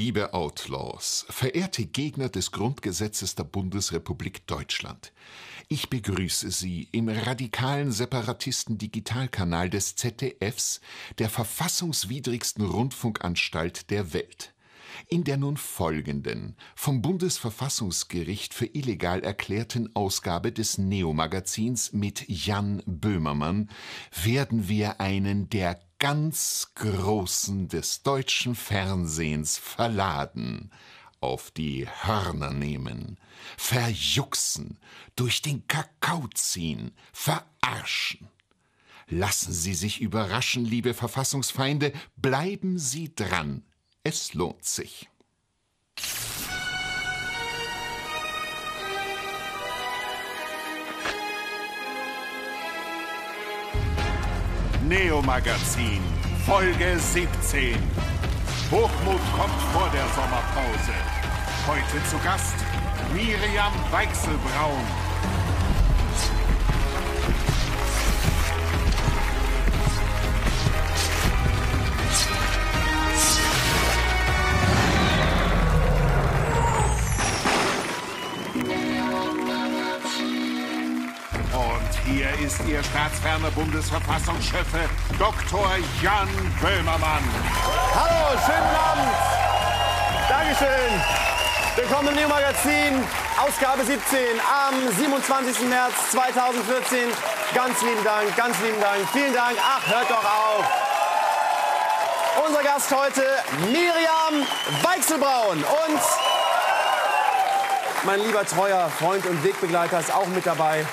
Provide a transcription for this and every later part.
Liebe Outlaws, verehrte Gegner des Grundgesetzes der Bundesrepublik Deutschland, ich begrüße Sie im radikalen Separatisten Digitalkanal des ZDFs, der verfassungswidrigsten Rundfunkanstalt der Welt. In der nun folgenden, vom Bundesverfassungsgericht für illegal erklärten Ausgabe des Neo-Magazins mit Jan Böhmermann werden wir einen der ganz Großen des deutschen Fernsehens verladen, auf die Hörner nehmen, verjuxen, durch den Kakao ziehen, verarschen. Lassen Sie sich überraschen, liebe Verfassungsfeinde, bleiben Sie dran. Es lohnt sich. Neo Magazin, Folge 17. Hochmut kommt vor der Sommerpause. Heute zu Gast Miriam Weichselbraun. Hier ist Ihr staatsferner Bundesverfassungschef, Dr. Jan Böhmermann. Hallo, schönen Abend. Dankeschön. Willkommen im Neo Magazin, Ausgabe 17 am 27. März 2014. Ganz lieben Dank, ganz lieben Dank. Vielen Dank. Ach, hört doch auf. Unser Gast heute, Miriam Weichselbraun. Und mein lieber treuer Freund und Wegbegleiter ist auch mit dabei.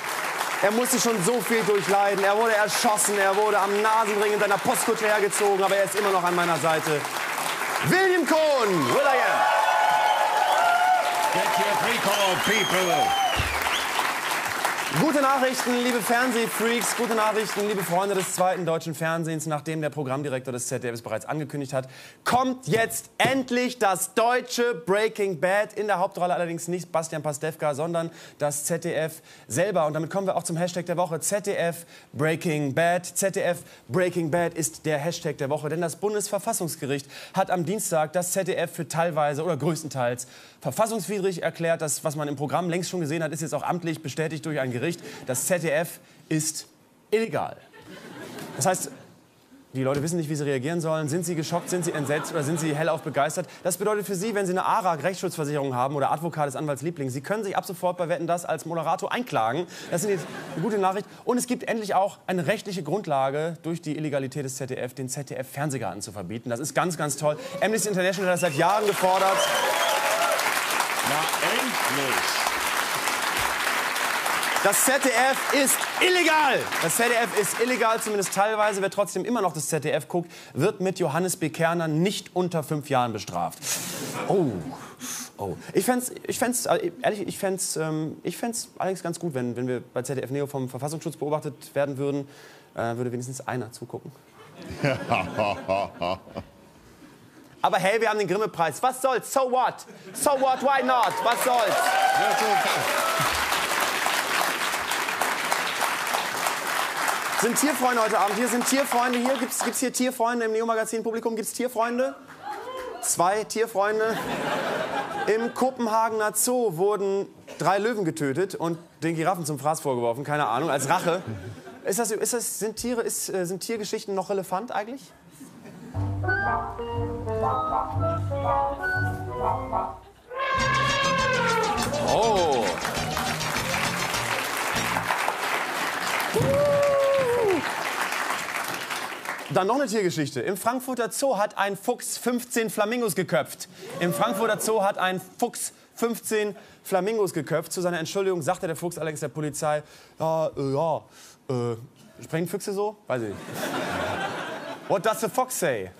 Er musste schon so viel durchleiden. Er wurde erschossen, er wurde am Nasenring in seiner Postkutte hergezogen, aber er ist immer noch an meiner Seite. William Cohn, Will I am. Get your people. Gute Nachrichten, liebe Fernsehfreaks, gute Nachrichten, liebe Freunde des zweiten deutschen Fernsehens, nachdem der Programmdirektor des ZDF bereits angekündigt hat, kommt jetzt endlich das deutsche Breaking Bad. In der Hauptrolle allerdings nicht Bastian Pastewka, sondern das ZDF selber. Und damit kommen wir auch zum Hashtag der Woche. ZDF Breaking Bad. ZDF Breaking Bad ist der Hashtag der Woche, denn das Bundesverfassungsgericht hat am Dienstag das ZDF für teilweise oder größtenteils verfassungswidrig erklärt. Das, was man im Programm längst schon gesehen hat, ist jetzt auch amtlich bestätigt durch ein Gericht. Das ZDF ist illegal. Das heißt, die Leute wissen nicht, wie sie reagieren sollen. Sind sie geschockt, sind sie entsetzt oder sind sie hellauf begeistert? Das bedeutet für Sie, wenn Sie eine ARAG Rechtsschutzversicherung haben oder Advokat des Anwaltslieblings, Sie können sich ab sofort bei Wetten das als Moderator einklagen. Das ist eine gute Nachricht. Und es gibt endlich auch eine rechtliche Grundlage durch die Illegalität des ZDF, den ZDF Fernsehgarten zu verbieten. Das ist ganz, ganz toll. Amnesty International hat das seit Jahren gefordert. Na endlich. Das ZDF ist illegal. Das ZDF ist illegal, zumindest teilweise. Wer trotzdem immer noch das ZDF guckt, wird mit Johannes B. Kerner nicht unter fünf Jahren bestraft. Oh. Oh. Ich fände es, ich fänd's, äh, ehrlich, ich fänd's, ähm, ich fänd's allerdings ganz gut, wenn, wenn wir bei ZDF Neo vom Verfassungsschutz beobachtet werden würden, äh, würde wenigstens einer zugucken. Aber hey, wir haben den Grimme-Preis. Was soll's? So what? So what? Why not? Was soll's? Sind Tierfreunde heute Abend hier? Sind Tierfreunde hier? Gibt es hier Tierfreunde im Neo-Magazin-Publikum? Gibt es Tierfreunde? Zwei Tierfreunde. Im Kopenhagener Zoo wurden drei Löwen getötet und den Giraffen zum Fraß vorgeworfen. Keine Ahnung, als Rache. Ist das, ist das, sind, Tiere, ist, äh, sind Tiergeschichten noch relevant eigentlich? Oh. Dann noch eine Tiergeschichte. Im Frankfurter Zoo hat ein Fuchs 15 Flamingos geköpft. Im Frankfurter Zoo hat ein Fuchs 15 Flamingos geköpft. Zu seiner Entschuldigung sagte der Fuchs allerdings der Polizei, ja, äh, ja, äh, sprechen Füchse so? Weiß ich nicht. What does the fox say?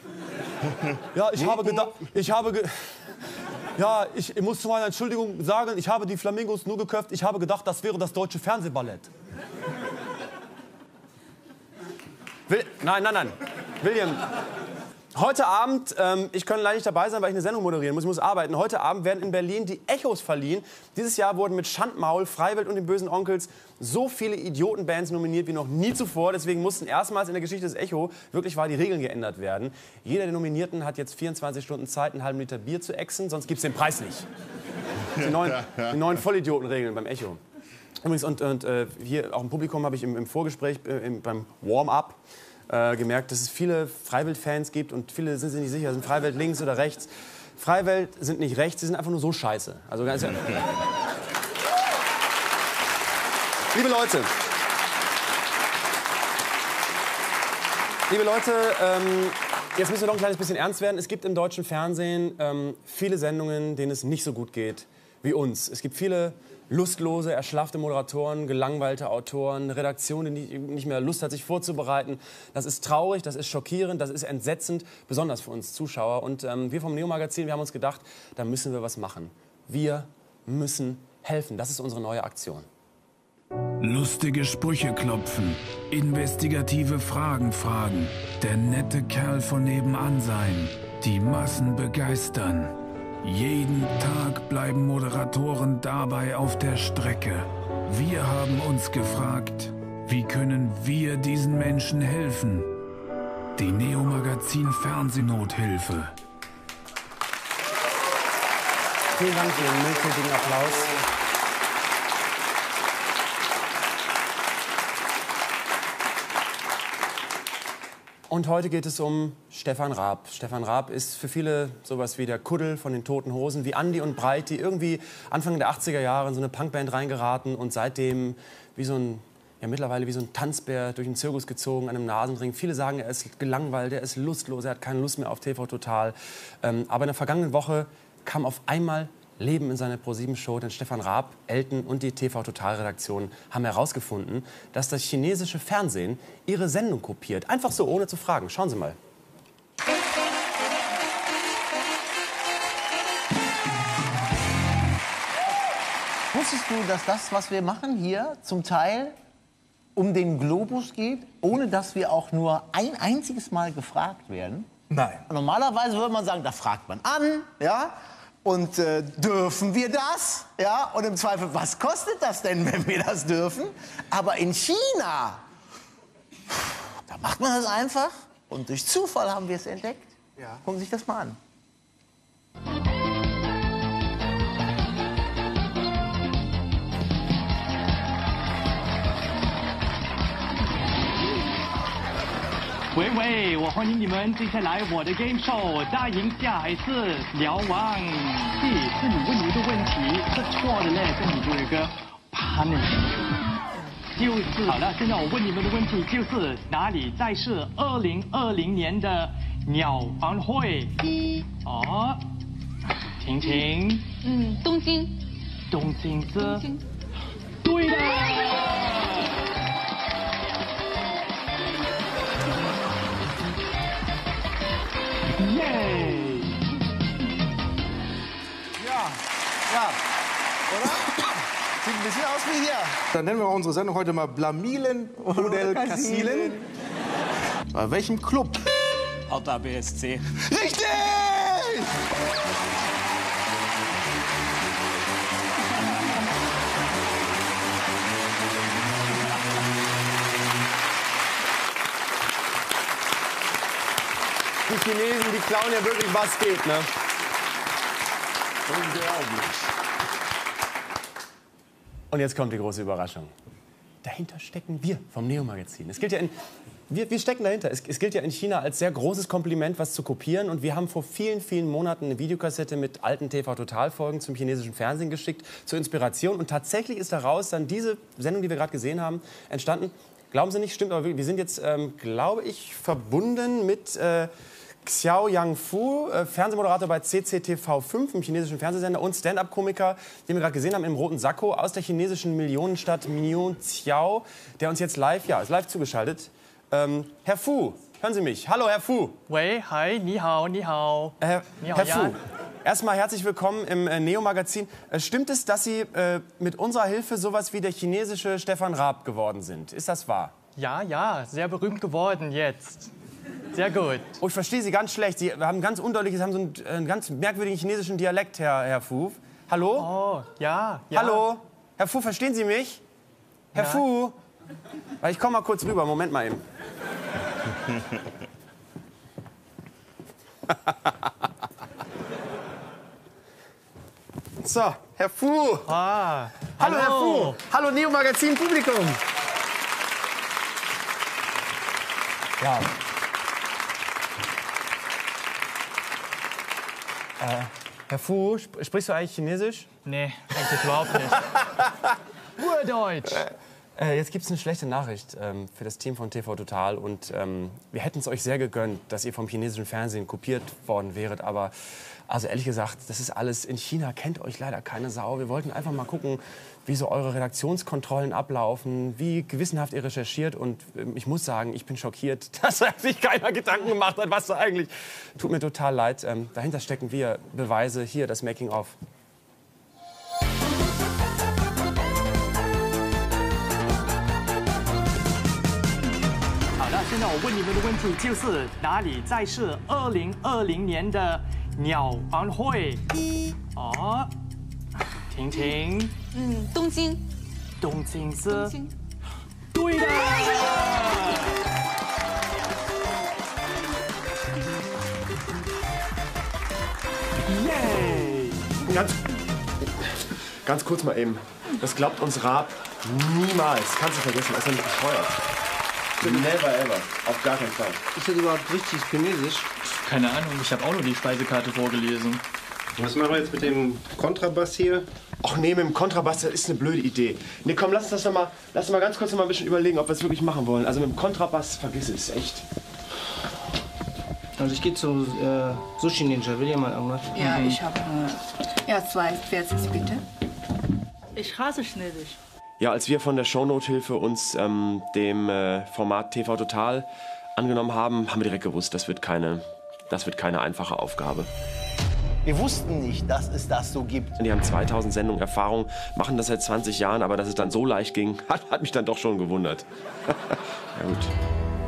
Ja, ich habe gedacht, ich habe ge ja, ich, ich muss zu meiner Entschuldigung sagen, ich habe die Flamingos nur geköpft. Ich habe gedacht, das wäre das deutsche Fernsehballett. Will, nein, nein, nein. William, Heute Abend, ähm, ich kann leider nicht dabei sein, weil ich eine Sendung moderieren muss, ich muss arbeiten. Heute Abend werden in Berlin die Echos verliehen. Dieses Jahr wurden mit Schandmaul, Freiwild und den bösen Onkels so viele Idiotenbands nominiert wie noch nie zuvor. Deswegen mussten erstmals in der Geschichte des Echo wirklich wahr die Regeln geändert werden. Jeder der Nominierten hat jetzt 24 Stunden Zeit, einen halben Liter Bier zu exen, sonst gibt es den Preis nicht. Die neuen, die neuen Vollidiotenregeln beim Echo. Übrigens, und, und äh, hier auch im Publikum habe ich im, im Vorgespräch äh, im, beim Warm-up äh, gemerkt, dass es viele Freiwild-Fans gibt und viele sind sich nicht sicher, sind Freiwild links oder rechts. Freiwild sind nicht rechts, sie sind einfach nur so scheiße. Also ganz Liebe Leute, liebe Leute, ähm, jetzt müssen wir noch ein kleines bisschen ernst werden. Es gibt im deutschen Fernsehen ähm, viele Sendungen, denen es nicht so gut geht wie uns. Es gibt viele lustlose, erschlaffte Moderatoren, gelangweilte Autoren, eine Redaktion, die nicht mehr Lust hat, sich vorzubereiten. Das ist traurig, das ist schockierend, das ist entsetzend, besonders für uns Zuschauer. Und ähm, wir vom Neo-Magazin, wir haben uns gedacht, da müssen wir was machen. Wir müssen helfen. Das ist unsere neue Aktion. Lustige Sprüche klopfen, investigative Fragen fragen, der nette Kerl von nebenan sein, die Massen begeistern. Jeden Tag bleiben Moderatoren dabei auf der Strecke. Wir haben uns gefragt, wie können wir diesen Menschen helfen? Die Neo Magazin Fernsehnothilfe. Vielen Dank für den milchmäßigen Applaus. Und heute geht es um Stefan Raab. Stefan Raab ist für viele sowas wie der Kuddel von den Toten Hosen, wie Andy und Breit, die irgendwie Anfang der 80er Jahre in so eine Punkband reingeraten und seitdem wie so ein ja mittlerweile wie so ein Tanzbär durch den Zirkus gezogen an einem Nasenring. Viele sagen, er ist gelangweilt, er ist lustlos, er hat keine Lust mehr auf TV Total. Ähm, aber in der vergangenen Woche kam auf einmal Leben in seiner ProSieben-Show, denn Stefan Raab, Elton und die TV-Total-Redaktion haben herausgefunden, dass das chinesische Fernsehen ihre Sendung kopiert. Einfach so, ohne zu fragen. Schauen Sie mal. Wusstest du, dass das, was wir machen hier, zum Teil um den Globus geht, ohne dass wir auch nur ein einziges Mal gefragt werden? Nein. Normalerweise würde man sagen, da fragt man an, ja, und äh, dürfen wir das? Ja, und im Zweifel, was kostet das denn, wenn wir das dürfen? Aber in China, da macht man das einfach. Und durch Zufall haben wir es entdeckt. Ja. Gucken Sie sich das mal an. 喂喂，我欢迎你们接下来我的 game show，大赢下还是聊王。第是你问你一个问题是错的嘞，这你就有一个 punish。就是好了，现在我问你们的问题就是哪里在是二零二零年的鸟房会？哦，婷婷，嗯，东京，东京是东京，对的。Ja, oder? Sieht ein bisschen aus wie hier. Dann nennen wir unsere Sendung heute mal Blamilen oder Kassilen. Bei welchem Club? Hertha BSC. Richtig! Die Chinesen, die klauen ja wirklich, was geht, ne? Und jetzt kommt die große Überraschung. Dahinter stecken wir vom Neo-Magazin. Es gilt ja in, wir, wir stecken dahinter. Es, es gilt ja in China als sehr großes Kompliment, was zu kopieren. Und wir haben vor vielen, vielen Monaten eine Videokassette mit alten TV-Total-Folgen zum chinesischen Fernsehen geschickt, zur Inspiration. Und tatsächlich ist daraus dann diese Sendung, die wir gerade gesehen haben, entstanden. Glauben Sie nicht, stimmt, aber wir sind jetzt, ähm, glaube ich, verbunden mit äh, Xiao Yang Fu, äh, Fernsehmoderator bei CCTV5, einem chinesischen Fernsehsender, und Stand-up-Komiker, den wir gerade gesehen haben im roten Sakko aus der chinesischen Millionenstadt Minionqiao, der uns jetzt live, ja, ist live zugeschaltet. Ähm, Herr Fu, hören Sie mich. Hallo, Herr Fu. Wei, hi, ni hao, ni hao. Äh, ni hao Herr Fu, erstmal herzlich willkommen im äh, Neo-Magazin. Äh, stimmt es, dass Sie äh, mit unserer Hilfe sowas wie der chinesische Stefan Raab geworden sind? Ist das wahr? Ja, ja, sehr berühmt geworden jetzt. Sehr gut. Oh, ich verstehe Sie ganz schlecht. Sie haben ganz undeutliches, haben so einen, äh, einen ganz merkwürdigen chinesischen Dialekt, Herr, Herr Fu. Hallo? Oh, ja, ja. Hallo? Herr Fu, verstehen Sie mich? Herr Ja. Fu? Weil Ich komme mal kurz rüber. Moment mal eben. So, Herr Fu. Ah, Hallo, Herr Fu. Hallo, Neo Magazin Publikum. Ja. Äh, Herr Fu, sp sprichst du eigentlich Chinesisch? Nee, eigentlich überhaupt nicht. Urdeutsch. Äh, jetzt gibt es eine schlechte Nachricht ähm, für das Team von TV Total. Und ähm, wir hätten es euch sehr gegönnt, dass ihr vom chinesischen Fernsehen kopiert worden wäret. Aber also ehrlich gesagt, das ist alles in China, kennt euch leider keine Sau. Wir wollten einfach mal gucken, wie so eure Redaktionskontrollen ablaufen, wie gewissenhaft ihr recherchiert. Und ähm, ich muss sagen, ich bin schockiert, dass sich keiner Gedanken gemacht hat, was da eigentlich. Tut mir total leid. Ähm, dahinter stecken wir Beweise. Hier das Making-of. 好的，现在我问你们的问题就是哪里在是二零二零年的鸟王会？哦， 婷婷，嗯，东京，东京是东京。对的。 Yay! Ganz, ganz kurz mal eben. Das glaubt uns Raab niemals. Kannst du vergessen, er ist ja nicht bescheuert. Never ever. Auf gar keinen Fall. Ist das überhaupt richtig Chinesisch? Keine Ahnung, ich habe auch nur die Speisekarte vorgelesen. Was machen wir jetzt mit dem Kontrabass hier? Ach nee, mit dem Kontrabass, das ist eine blöde Idee. Nee, komm, lass uns das noch mal, lass uns mal ganz kurz noch mal ein bisschen überlegen, ob wir es wirklich machen wollen. Also mit dem Kontrabass, vergiss es, echt. Also ich gehe zu äh, Sushi Ninja. Will jemand irgendwas? Ja, ich habe äh, ja zwei Verzis, bitte. Ich hasse Chinesisch. Ja, als wir von der Shownote-Hilfe uns ähm, dem äh, Format TV Total angenommen haben, haben wir direkt gewusst, das wird keine, das wird keine einfache Aufgabe. Wir wussten nicht, dass es das so gibt. Die haben 2000 Sendungen Erfahrung, machen das seit 20 Jahren, aber dass es dann so leicht ging, hat, hat mich dann doch schon gewundert. ja gut.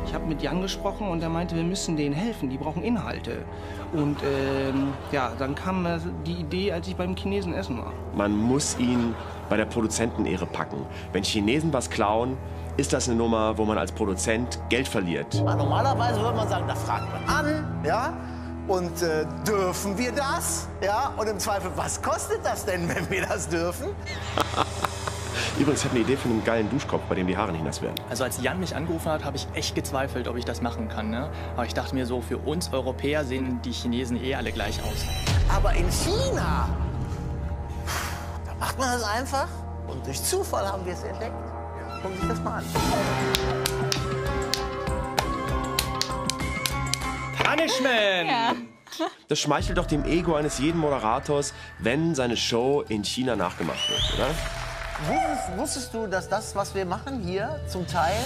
Ich habe mit Jan gesprochen und er meinte, wir müssen denen helfen, die brauchen Inhalte. Und ähm, ja, dann kam die Idee, als ich beim Chinesen essen war. Man muss ihn bei der Produzentenehre packen. Wenn Chinesen was klauen, ist das eine Nummer, wo man als Produzent Geld verliert. Normalerweise würde man sagen, da fragt man an, ja? Und äh, dürfen wir das? Ja? Und im Zweifel, was kostet das denn, wenn wir das dürfen? Übrigens, ich habe eine Idee von einem geilen Duschkopf, bei dem die Haare nicht nass werden. Also als Jan mich angerufen hat, habe ich echt gezweifelt, ob ich das machen kann. Ne? Aber ich dachte mir so, für uns Europäer sehen die Chinesen eh alle gleich aus. Aber in China, da macht man das einfach. Und durch Zufall haben wir es entdeckt. Gucken Sie sich das mal an. Punishment! Das schmeichelt doch dem Ego eines jeden Moderators, wenn seine Show in China nachgemacht wird, oder? Wusstest, wusstest du, dass das, was wir machen hier, zum Teil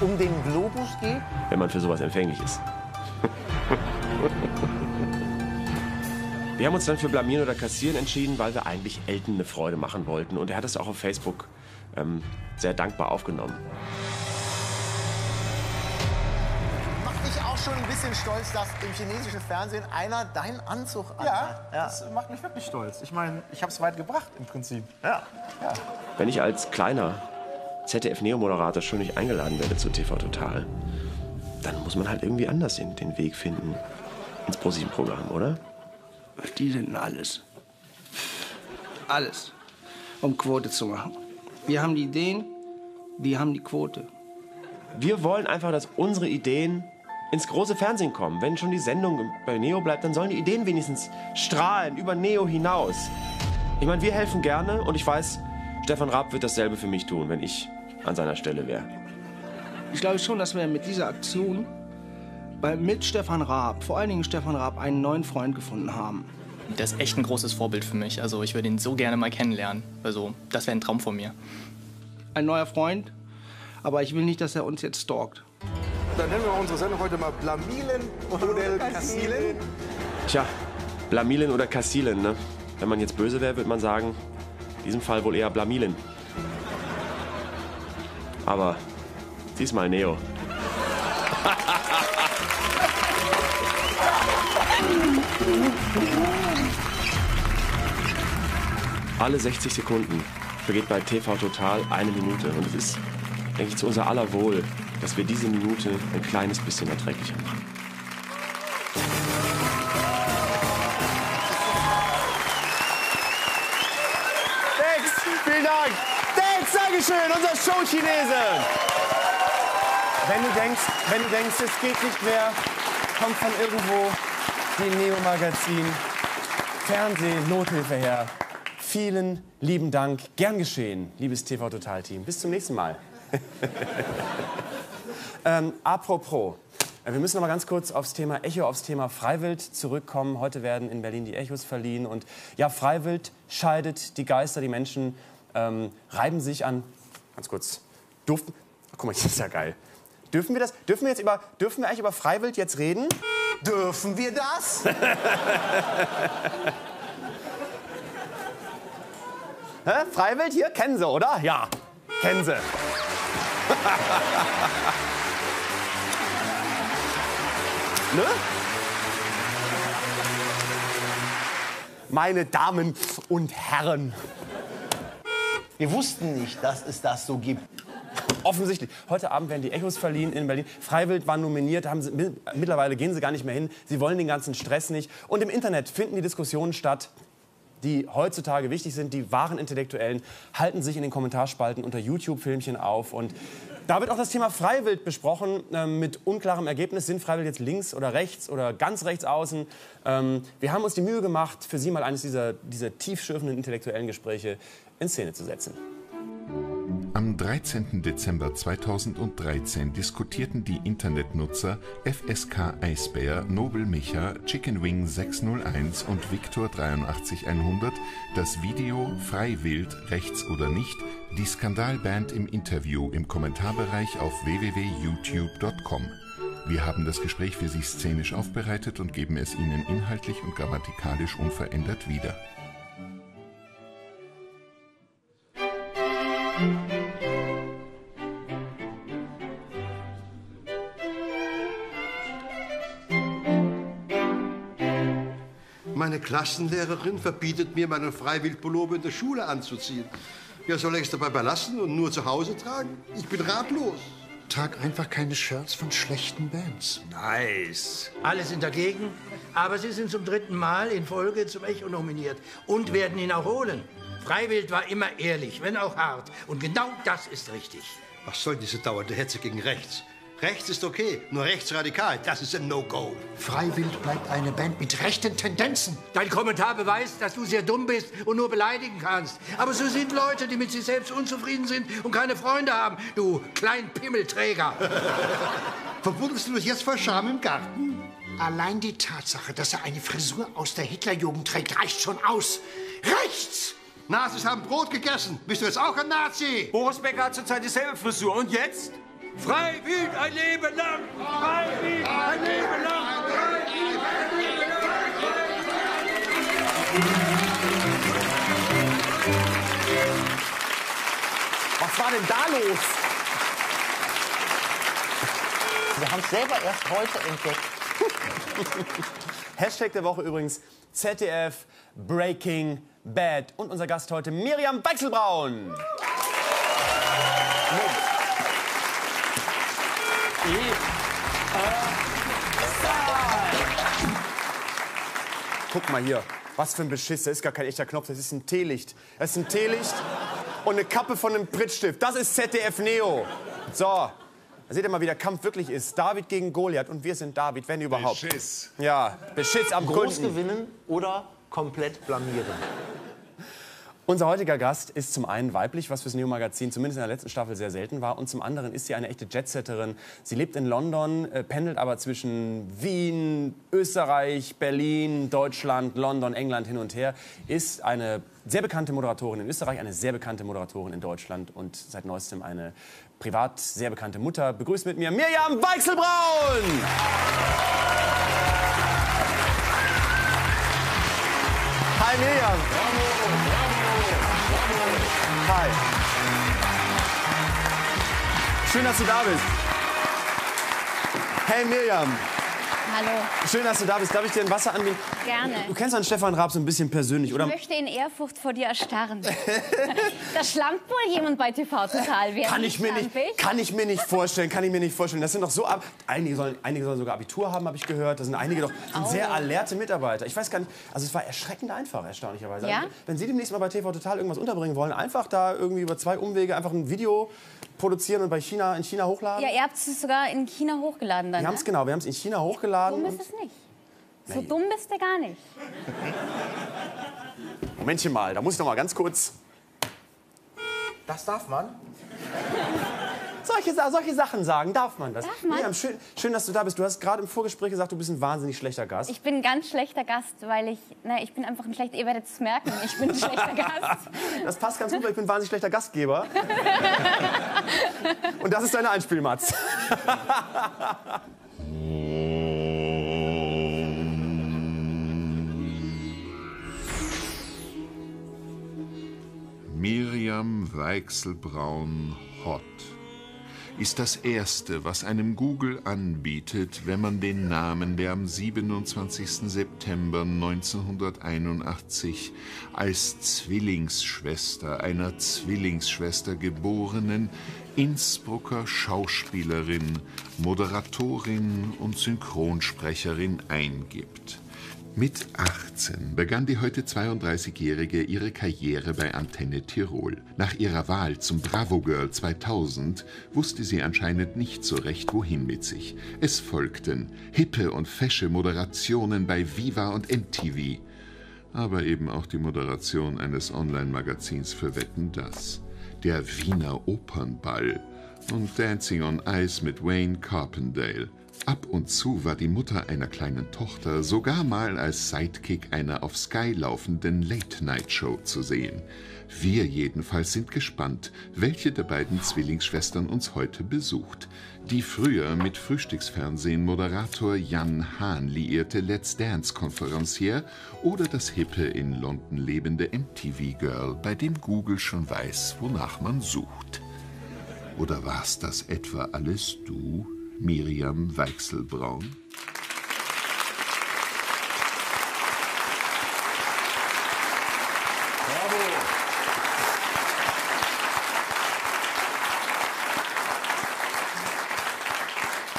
um den Globus geht? Wenn man für sowas empfänglich ist. Wir haben uns dann für Blamieren oder Kassieren entschieden, weil wir eigentlich Elton eine Freude machen wollten. Und er hat es auch auf Facebook ähm, sehr dankbar aufgenommen. Schon ein bisschen stolz, dass im chinesischen Fernsehen einer deinen Anzug anhat? Ja, das macht mich wirklich stolz. Ich meine, ich habe es weit gebracht im Prinzip. Ja. Wenn ich als kleiner ZDF-Neo-Moderator schon nicht eingeladen werde zu TV Total, dann muss man halt irgendwie anders den, den Weg finden ins ProSieben-Programm, oder? Die sind alles. Alles. Um Quote zu machen. Wir haben die Ideen, die haben die Quote. Wir wollen einfach, dass unsere Ideen ins große Fernsehen kommen. Wenn schon die Sendung bei Neo bleibt, dann sollen die Ideen wenigstens strahlen über Neo hinaus. Ich meine, wir helfen gerne und ich weiß, Stefan Raab wird dasselbe für mich tun, wenn ich an seiner Stelle wäre. Ich glaube schon, dass wir mit dieser Aktion bei, mit Stefan Raab, vor allen Dingen Stefan Raab, einen neuen Freund gefunden haben. Der ist echt ein großes Vorbild für mich. Also ich würde ihn so gerne mal kennenlernen. Also das wäre ein Traum von mir. Ein neuer Freund, aber ich will nicht, dass er uns jetzt stalkt dann nennen wir unsere Sendung heute mal Blamilen oder Kassilen. Tja, Blamilen oder Kassilen, ne? Wenn man jetzt böse wäre, würde man sagen, in diesem Fall wohl eher Blamilen. Aber diesmal Neo. Alle 60 Sekunden vergeht bei TV Total eine Minute. Und es ist, denke ich, zu unser aller Wohl, dass wir diese Minute ein kleines bisschen erträglicher machen. Dex, vielen Dank. Dex, Dankeschön, unser Showchinese. Wenn du denkst, wenn du denkst, es geht nicht mehr, kommt von irgendwo die Neo-Magazin Fernseh-Nothilfe her. Vielen lieben Dank. Gern geschehen, liebes TV-Total-Team. Bis zum nächsten Mal. ähm, apropos. äh, Wir müssen noch mal ganz kurz aufs Thema Echo, aufs Thema Freiwild zurückkommen. Heute werden in Berlin die Echos verliehen. Und ja, Freiwild scheidet die Geister. Die Menschen ähm, reiben sich an. Ganz kurz. Durften. Ach, guck mal, das ist ja geil. Dürfen wir das? Dürfen wir jetzt über? Dürfen wir eigentlich über Freiwild jetzt reden? Dürfen wir das? Hä? Freiwild hier? Kennen Sie, oder? Ja, kennen Sie. ne? Meine Damen und Herren. Wir wussten nicht, dass es das so gibt. Offensichtlich. Heute Abend werden die Echos verliehen in Berlin. Freiwild war nominiert. Haben sie, mittlerweile gehen sie gar nicht mehr hin. Sie wollen den ganzen Stress nicht. Und im Internet finden die Diskussionen statt, die heutzutage wichtig sind. Die wahren Intellektuellen halten sich in den Kommentarspalten unter YouTube-Filmchen auf. Und da wird auch das Thema Freiwild besprochen, äh, mit unklarem Ergebnis. Sind Freiwild jetzt links oder rechts oder ganz rechts außen? Ähm, wir haben uns die Mühe gemacht, für Sie mal eines dieser, dieser tiefschürfenden intellektuellen Gespräche in Szene zu setzen. Am 13. Dezember 2013 diskutierten die Internetnutzer FSK Eisbär, Nobel Micha, Chicken Wing 601 und Victor 83100 das Video Freiwild, rechts oder nicht, die Skandalband im Interview im Kommentarbereich auf www.youtube.com. Wir haben das Gespräch für Sie szenisch aufbereitet und geben es Ihnen inhaltlich und grammatikalisch unverändert wieder. Meine Klassenlehrerin verbietet mir, meinen Freiwildpullover in der Schule anzuziehen. Ja, soll ich es dabei belassen und nur zu Hause tragen? Ich bin ratlos. Trag einfach keine Shirts von schlechten Bands. Nice. Alle sind dagegen, aber Sie sind zum dritten Mal in Folge zum Echo nominiert und werden ihn auch holen. Freiwild war immer ehrlich, wenn auch hart. Und genau das ist richtig. Was soll diese dauernde Hetze gegen rechts? Rechts ist okay, nur rechtsradikal, das ist ein No-Go. Freiwild bleibt eine Band mit rechten Tendenzen. Dein Kommentar beweist, dass du sehr dumm bist und nur beleidigen kannst. Aber so sind Leute, die mit sich selbst unzufrieden sind und keine Freunde haben. Du Kleinpimmelträger. Verbuddelst du dich jetzt vor Scham im Garten? Allein die Tatsache, dass er eine Frisur aus der Hitlerjugend trägt, reicht schon aus. Rechts! Nazis haben Brot gegessen. Bist du jetzt auch ein Nazi? Boris Becker hat zurzeit dieselbe Frisur. Und jetzt? Freiwild ein Leben lang! Freiwild ein Leben lang! Freiwild ein Leben lang! Was war denn da los? Wir haben es selber erst heute entdeckt. Hashtag der Woche übrigens ZDF Breaking Bad. Und unser Gast heute Miriam Weichselbraun. Guck mal hier, was für ein Beschiss. Das ist gar kein echter Knopf, das ist ein Teelicht. Das ist ein Teelicht und eine Kappe von einem Prittstift. Das ist ZDF Neo. So, da seht ihr mal, wie der Kampf wirklich ist. David gegen Goliath und wir sind David, wenn überhaupt. Beschiss. Ja, Beschiss am Groß Kunden. gewinnen oder komplett blamieren. Unser heutiger Gast ist zum einen weiblich, was fürs Neo-Magazin zumindest in der letzten Staffel sehr selten war. Und zum anderen ist sie eine echte Jetsetterin. Sie lebt in London, äh, pendelt aber zwischen Wien, Österreich, Berlin, Deutschland, London, England hin und her. Ist eine sehr bekannte Moderatorin in Österreich, eine sehr bekannte Moderatorin in Deutschland und seit neuestem eine privat sehr bekannte Mutter. Begrüßt mit mir Mirjam Weichselbraun! Hi Mirjam! Hi. Schön, dass du da bist. Hey Mirjam, Hallo. Schön, dass du da bist. Darf ich dir ein Wasser anbieten? Gerne. Du kennst an Stefan Raab so ein bisschen persönlich, Ich oder? möchte in Ehrfurcht vor dir erstarren. da schlampt wohl jemand bei TV Total. Wer Kann ich, mir nicht, kann ich mir nicht vorstellen, kann ich mir nicht vorstellen. Das sind doch so ab einige sollen, einige sollen sogar Abitur haben, habe ich gehört. Das sind einige doch sind Oh. sehr alerte Mitarbeiter. Ich weiß gar nicht, also es war erschreckend einfach, erstaunlicherweise. Ja? Wenn Sie demnächst mal bei TV Total irgendwas unterbringen wollen, einfach da irgendwie über zwei Umwege einfach ein Video produzieren und bei China in China hochladen. Ja, ihr habt es sogar in China hochgeladen dann, wir haben ne? es genau, wir haben es in China hochgeladen. Dumm ist es nicht. So dumm bist du gar nicht. Momentchen mal, da muss ich noch mal ganz kurz. Das darf man? Solche, solche Sachen sagen, darf man das? Darf man? Miriam, schön, schön, dass du da bist. Du hast gerade im Vorgespräch gesagt, du bist ein wahnsinnig schlechter Gast. Ich bin ein ganz schlechter Gast, weil ich, na, ich bin einfach ein schlechter, ihr werdet es merken, ich bin ein schlechter Gast. Das passt ganz gut, weil ich bin ein wahnsinnig schlechter Gastgeber. Und das ist deine Einspielmatz. Miriam Weichselbraun Hot ist das Erste, was einem Google anbietet, wenn man den Namen der am 27. September 1981 als Zwillingsschwester einer Zwillingsschwester geborenen Innsbrucker Schauspielerin, Moderatorin und Synchronsprecherin eingibt. Mit 18 begann die heute 32-Jährige ihre Karriere bei Antenne Tirol. Nach ihrer Wahl zum Bravo Girl 2000 wusste sie anscheinend nicht so recht, wohin mit sich. Es folgten hippe und fesche Moderationen bei Viva und MTV, aber eben auch die Moderation eines Online-Magazins für Wetten das, der Wiener Opernball und Dancing on Ice mit Wayne Carpendale. Ab und zu war die Mutter einer kleinen Tochter sogar mal als Sidekick einer auf Sky laufenden Late-Night-Show zu sehen. Wir jedenfalls sind gespannt, welche der beiden Zwillingsschwestern uns heute besucht. Die früher mit Frühstücksfernsehen-Moderator Jan Hahn liierte Let's Dance-Konferencier oder das hippe in London lebende MTV-Girl, bei dem Google schon weiß, wonach man sucht. Oder war's das etwa alles du, Miriam Weichselbraun?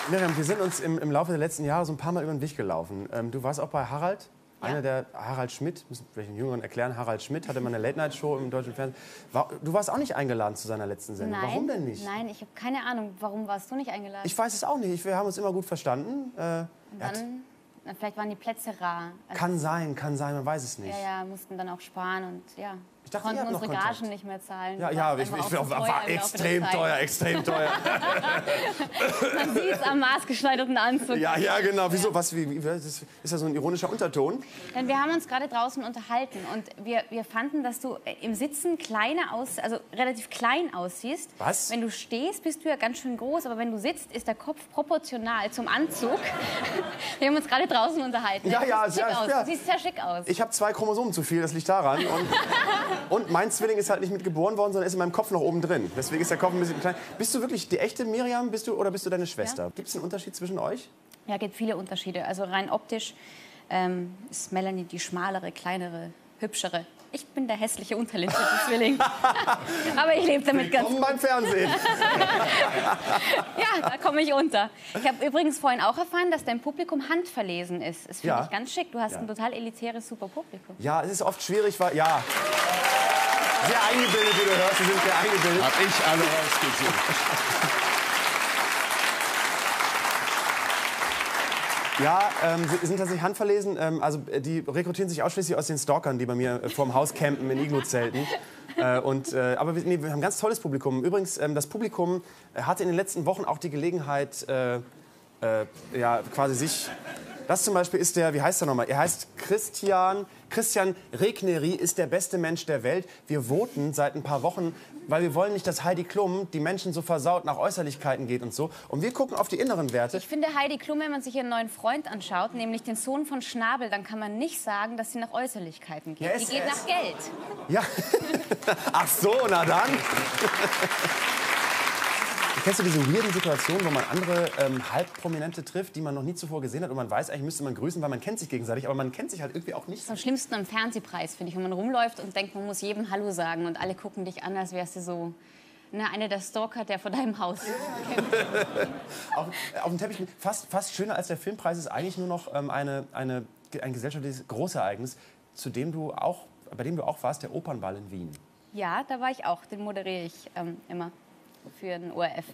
Miriam, wir sind uns im, im Laufe der letzten Jahre so ein paar Mal über den Weg gelaufen. Ähm, du warst auch bei Harald. Einer der Harald Schmidt, müssen vielleicht den Jüngeren erklären, Harald Schmidt hatte mal eine Late-Night-Show im deutschen Fernsehen. War, du warst auch nicht eingeladen zu seiner letzten Sendung. Nein, Warum denn nicht? Nein, ich habe keine Ahnung, warum warst du nicht eingeladen? Ich weiß es auch nicht. Wir haben uns immer gut verstanden. Äh, dann, vielleicht waren die Plätze rar. Also, kann sein, kann sein, man weiß es nicht. Ja, ja, mussten dann auch sparen und ja. Ich dachte, konnten unsere Kontakt. Gagen nicht mehr zahlen. Ja, ja, ich, ich, ich, war, war extrem teuer, extrem teuer. Man sieht es am maßgeschneiderten Anzug. ja, ja, genau. Wieso? Was, wie, das ist ja so ein ironischer Unterton. Denn wir haben uns gerade draußen unterhalten und wir, wir fanden, dass du äh, im Sitzen kleiner aus, also relativ klein aussiehst. Was? Wenn du stehst, bist du ja ganz schön groß, aber wenn du sitzt, ist der Kopf proportional zum Anzug. wir haben uns gerade draußen unterhalten. Ja, ja, schick ja, ja. Du siehst sehr schick aus. Ich habe zwei Chromosomen zu viel, das liegt daran. Und, mein Zwilling ist halt nicht mit geboren worden, sondern ist in meinem Kopf noch oben drin. Deswegen ist der Kopf ein bisschen klein. Bist du wirklich die echte Miriam bist du, oder bist du deine Schwester? Gibt es einen Unterschied zwischen euch? Ja, gibt viele Unterschiede. Also rein optisch ähm, ist Melanie die schmalere, kleinere, hübschere. Ich bin der hässliche, untalentierte Zwilling. Aber ich lebe damit ganz Willkommen beim Fernsehen. Ja, da komme ich unter. Ich habe übrigens vorhin auch erfahren, dass dein Publikum handverlesen ist. Das finde Ja. ich ganz schick. Du hast Ja. ein total elitäres, super Publikum. Ja, es ist oft schwierig, weil. Ja. Sehr eingebildet, wie du hörst. Sie sind sehr eingebildet. Hab ich alle rausgesucht. Ja, ähm, sie sind tatsächlich handverlesen. Ähm, also äh, die rekrutieren sich ausschließlich aus den Stalkern, die bei mir äh, vorm Haus campen in Iglu-Zelten. Äh, und, äh, aber wir, nee, wir haben ein ganz tolles Publikum. Übrigens, ähm, das Publikum äh, hatte in den letzten Wochen auch die Gelegenheit, äh, ja, quasi sich... Das zum Beispiel ist der, wie heißt er nochmal? Er heißt Christian, Christian Regneri ist der beste Mensch der Welt. Wir voten seit ein paar Wochen, weil wir wollen nicht, dass Heidi Klum die Menschen so versaut nach Äußerlichkeiten geht und so. Und wir gucken auf die inneren Werte. Ich finde Heidi Klum, wenn man sich ihren neuen Freund anschaut, nämlich den Sohn von Schnabel, dann kann man nicht sagen, dass sie nach Äußerlichkeiten geht. Ja, Die geht es- nach Geld. Ja. Ach so, na dann. Kennst du diese weirden Situationen, wo man andere ähm, Halbprominente trifft, die man noch nie zuvor gesehen hat und man weiß, eigentlich müsste man grüßen, weil man kennt sich gegenseitig, aber man kennt sich halt irgendwie auch nicht. Das am schlimmsten am Fernsehpreis, finde ich, wenn man rumläuft und denkt, man muss jedem Hallo sagen und alle gucken dich an, als wärst du so ne, einer der Stalker, der vor deinem Haus auf, auf dem Teppich, fast, fast schöner als der Filmpreis ist eigentlich nur noch ähm, eine, eine, ein gesellschaftliches Großereignis, zu dem du auch, bei dem du auch warst, der Opernball in Wien. Ja, da war ich auch. Den moderiere ich ähm, immer für den ORF.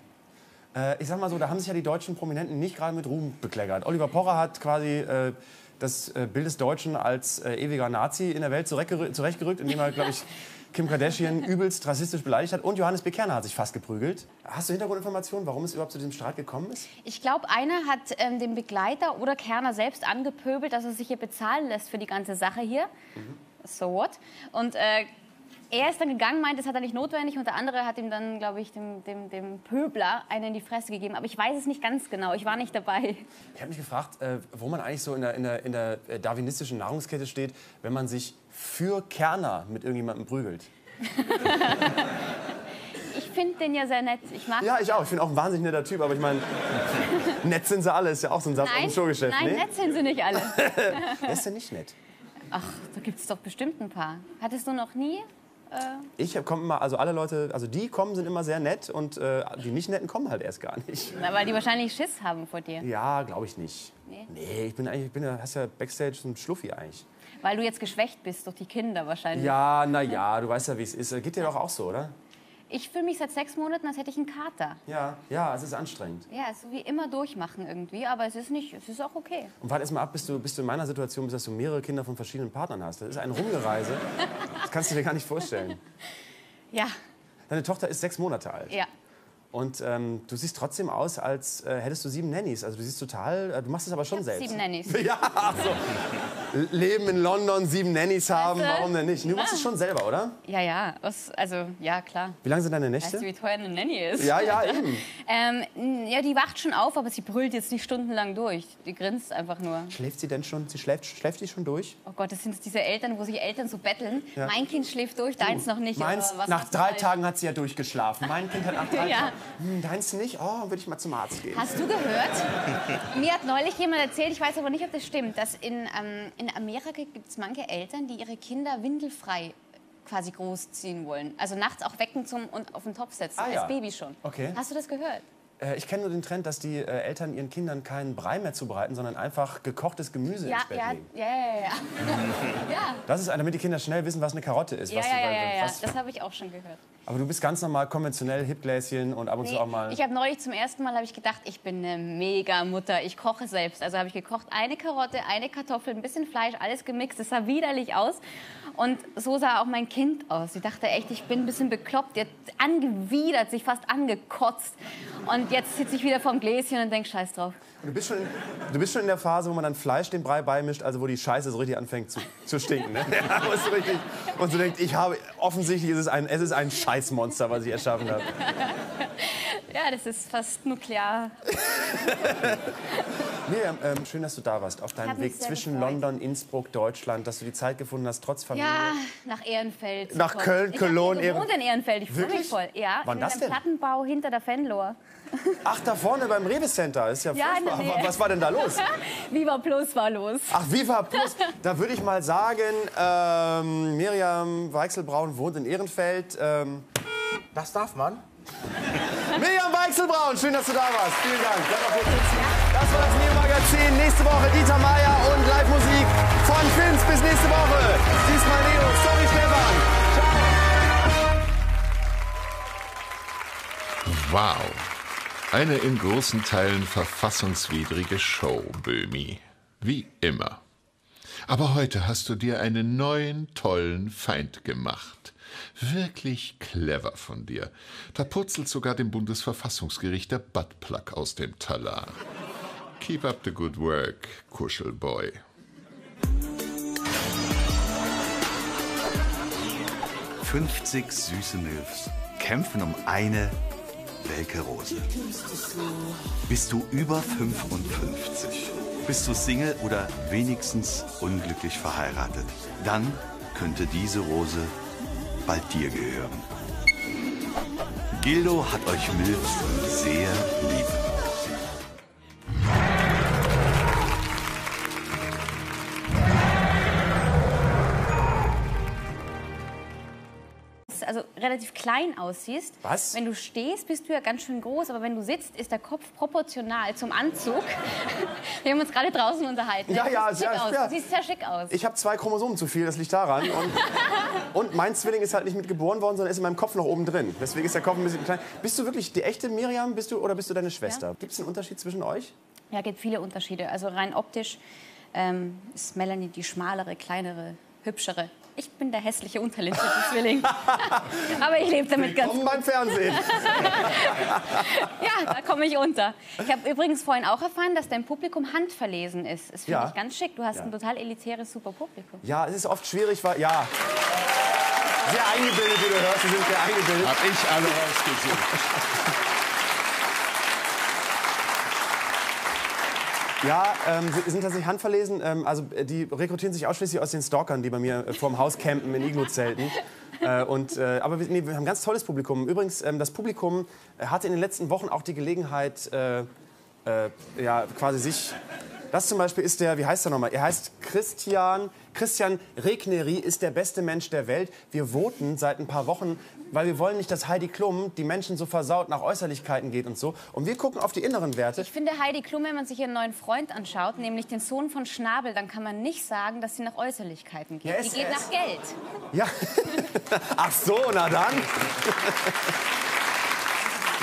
Äh, ich sag mal so, da haben sich ja die deutschen Prominenten nicht gerade mit Ruhm bekleckert. Oliver Pocher hat quasi äh, das äh, Bild des Deutschen als äh, ewiger Nazi in der Welt zurechtgerückt, indem er, glaube ich, Kim Kardashian übelst rassistisch beleidigt hat. Und Johannes Bekerner hat sich fast geprügelt. Hast du Hintergrundinformationen, warum es überhaupt zu diesem Streit gekommen ist? Ich glaube, einer hat ähm, den Begleiter oder Kerner selbst angepöbelt, dass er sich hier bezahlen lässt für die ganze Sache hier. So what? Und äh, er ist dann gegangen, meint, das hat er nicht notwendig. Und der andere hat ihm dann, glaube ich, dem, dem, dem Pöbler einen in die Fresse gegeben. Aber ich weiß es nicht ganz genau. Ich war nicht dabei. Ich habe mich gefragt, äh, wo man eigentlich so in der, in, der, in der äh, darwinistischen Nahrungskette steht, wenn man sich für Kerner mit irgendjemandem prügelt. Ich finde den ja sehr nett. Ich mag Ja, ich auch. Ich bin auch ein wahnsinnig netter Typ, aber ich meine, nett sind sie alle. Ist ja auch so ein Satz aus Nein, dem Showgeschäft. nein, nee? nett sind sie nicht alle. Wer ist denn nicht nett? Ach, da gibt es doch bestimmt ein paar. Hattest du noch nie? Äh, Ich komme immer, also alle Leute, also die kommen, sind immer sehr nett und äh, die nicht netten kommen halt erst gar nicht. na, weil die wahrscheinlich Schiss haben vor dir. Ja, glaube ich nicht. Nee. Nee, ich bin eigentlich, ich bin ja, hast ja Backstage so ein Schluffi eigentlich. Weil du jetzt geschwächt bist durch die Kinder wahrscheinlich. Ja, na ja, du weißt ja, wie es ist. Geht dir doch auch so, oder? Ich fühle mich seit sechs Monaten, als hätte ich einen Kater. Ja, ja, es ist anstrengend. Ja, so wie immer durchmachen irgendwie, aber es ist nicht, es ist auch okay. Und warte erst mal ab, bis du, bis du in meiner Situation bist, dass du mehrere Kinder von verschiedenen Partnern hast. Das ist ein Rumgereise. Das kannst du dir gar nicht vorstellen. Ja, Deine Tochter ist sechs Monate alt. ja. Und ähm, du siehst trotzdem aus, als äh, hättest du sieben Nannies. Also du siehst total, äh, du machst es aber schon selbst. Sieben Nannies. Ja, so. Leben in London, sieben Nannies haben, Weißt du? warum denn nicht? Du machst es schon selber, oder? Ja, ja, was, also ja, klar. Wie lange sind deine Weißt Nächte? du, wie teuer eine Nanny ist? Ja, ja, eben. ähm, ja, die wacht schon auf, aber sie brüllt jetzt nicht stundenlang durch. Die grinst einfach nur. Schläft sie denn schon? Sie schläft, schläft die schon durch? Oh Gott, das sind diese Eltern, wo sich Eltern so betteln. Ja. Mein Kind schläft durch, deins noch nicht. Meins, nach du drei? Tagen hat sie ja durchgeschlafen. Mein Kind hat nach drei Ja. Tagen. Hm, deins nicht? Oh, würde ich mal zum Arzt gehen. Hast du gehört? Mir hat neulich jemand erzählt, ich weiß aber nicht, ob das stimmt, dass in, ähm, in Amerika gibt es manche Eltern, die ihre Kinder windelfrei quasi großziehen wollen. Also nachts auch wecken zum und auf den Topf setzen, Ah, ja. als Baby schon. Okay. Hast du das gehört? Äh, ich kenne nur den Trend, dass die äh, Eltern ihren Kindern keinen Brei mehr zubereiten, sondern einfach gekochtes Gemüse Ja, ins Bett ja, legen. ja, ja, ja, ja. Das ist, damit die Kinder schnell wissen, was eine Karotte ist. Ja, was, ja, ja, ja, ja. das habe ich auch schon gehört. Aber du bist ganz normal konventionell, Hipgläschen und ab und Nee, zu auch mal. ich habe neulich zum ersten Mal ich gedacht, ich bin eine mega Mutter. Ich koche selbst. Also habe ich gekocht, eine Karotte, eine Kartoffel, ein bisschen Fleisch, alles gemixt. Das sah widerlich aus. Und so sah auch mein Kind aus. Ich dachte echt, ich bin ein bisschen bekloppt. Hat angewidert, sich fast angekotzt. Und jetzt sitze ich wieder vorm Gläschen und denke, scheiß drauf. Du bist, schon in, du bist schon in der Phase, wo man dann Fleisch dem Brei beimischt, also wo die Scheiße so richtig anfängt zu, zu stinken. Ne? Ja, so richtig, und so denkt, ich habe, offensichtlich ist es ein, es ist ein Scheißmonster, was ich erschaffen habe. Ja, das ist fast nuklear. Miriam, ähm, schön, dass du da warst, auf deinem Weg zwischen gefreut. London, Innsbruck, Deutschland, dass du die Zeit gefunden hast, trotz Familie. Ja, nach Ehrenfeld. Nach. Köln, ich hab Cologne, Ehren- in Ehrenfeld. Ich freue mich voll. Ja, Wann in das einem denn? Plattenbau hinter der Fenlohr. Ach, da vorne beim Rewe Center, ist ja, Ja, furchtbar. Nähe. Was war denn da los? Viva Plus war los. Ach, Viva Plus. Da würde ich mal sagen, ähm, Miriam Weichselbraun wohnt in Ehrenfeld. Ähm, das darf man. Miriam Weichselbraun, schön, dass du da warst. Vielen Dank. Das war das Neo-Magazin. Nächste Woche Dieter Meier und Live-Musik von Fins. Bis nächste Woche. Diesmal Leo. Sorry, Stefan. Wow. Eine in großen Teilen verfassungswidrige Show, Böhmi. Wie immer. Aber heute hast du dir einen neuen, tollen Feind gemacht. Wirklich clever von dir. Da purzelt sogar dem Bundesverfassungsgericht der Buttplug aus dem Talar. Keep up the good work, Kuschelboy. »50 süße Milfs kämpfen um eine welke Rose. Bist du über 55? Bist du Single oder wenigstens unglücklich verheiratet? Dann könnte diese Rose bald dir gehören. Gildo hat euch Milfs sehr lieb. Also relativ klein aussiehst. Was? Wenn du stehst, bist du ja ganz schön groß, aber wenn du sitzt, ist der Kopf proportional zum Anzug. Wir haben uns gerade draußen unterhalten. Ja, ja, schick ja, ja. Du siehst sehr schick aus. Ich habe zwei Chromosomen zu viel, das liegt daran. Und, und mein Zwilling ist halt nicht mit geboren worden, sondern ist in meinem Kopf noch oben drin. Deswegen ist der Kopf ein bisschen klein. Bist du wirklich die echte Miriam bist du, oder bist du deine Schwester? Gibt es einen Unterschied zwischen euch? Ja, gibt viele Unterschiede. Also rein optisch ähm, ist Melanie die schmalere, kleinere, hübschere. Ich bin der hässliche, untalentierte Zwilling. Aber ich lebe damit ganz gut. beim Fernsehen. ja, da komme ich unter. Ich habe übrigens vorhin auch erfahren, dass dein Publikum handverlesen ist. Das finde Ja. ich ganz schick. Du hast Ja. ein total elitäres, super Publikum. Ja, es ist oft schwierig, weil. Ja. Sehr eingebildet, wie du hörst. Sie sind sehr eingebildet. Hab ich alle rausgesucht. Ja, ähm, sie sind tatsächlich handverlesen. Ähm, also äh, die rekrutieren sich ausschließlich aus den Stalkern, die bei mir äh, vorm Haus campen in Iglo-Zelten. Äh, und, äh, aber wir, nee, wir haben ein ganz tolles Publikum. Übrigens, ähm, das Publikum äh, hatte in den letzten Wochen auch die Gelegenheit, äh, ja, quasi sich. Das zum Beispiel ist der, wie heißt er nochmal? Er heißt Christian. Christian Regneri ist der beste Mensch der Welt. Wir voten seit ein paar Wochen, weil wir wollen nicht, dass Heidi Klum die Menschen so versaut nach Äußerlichkeiten geht und so. Und wir gucken auf die inneren Werte. Ich finde Heidi Klum, wenn man sich ihren neuen Freund anschaut, nämlich den Sohn von Schnabel, dann kann man nicht sagen, dass sie nach Äußerlichkeiten geht. Ja, die es- geht es- nach Geld. Ja. Ach so, na dann.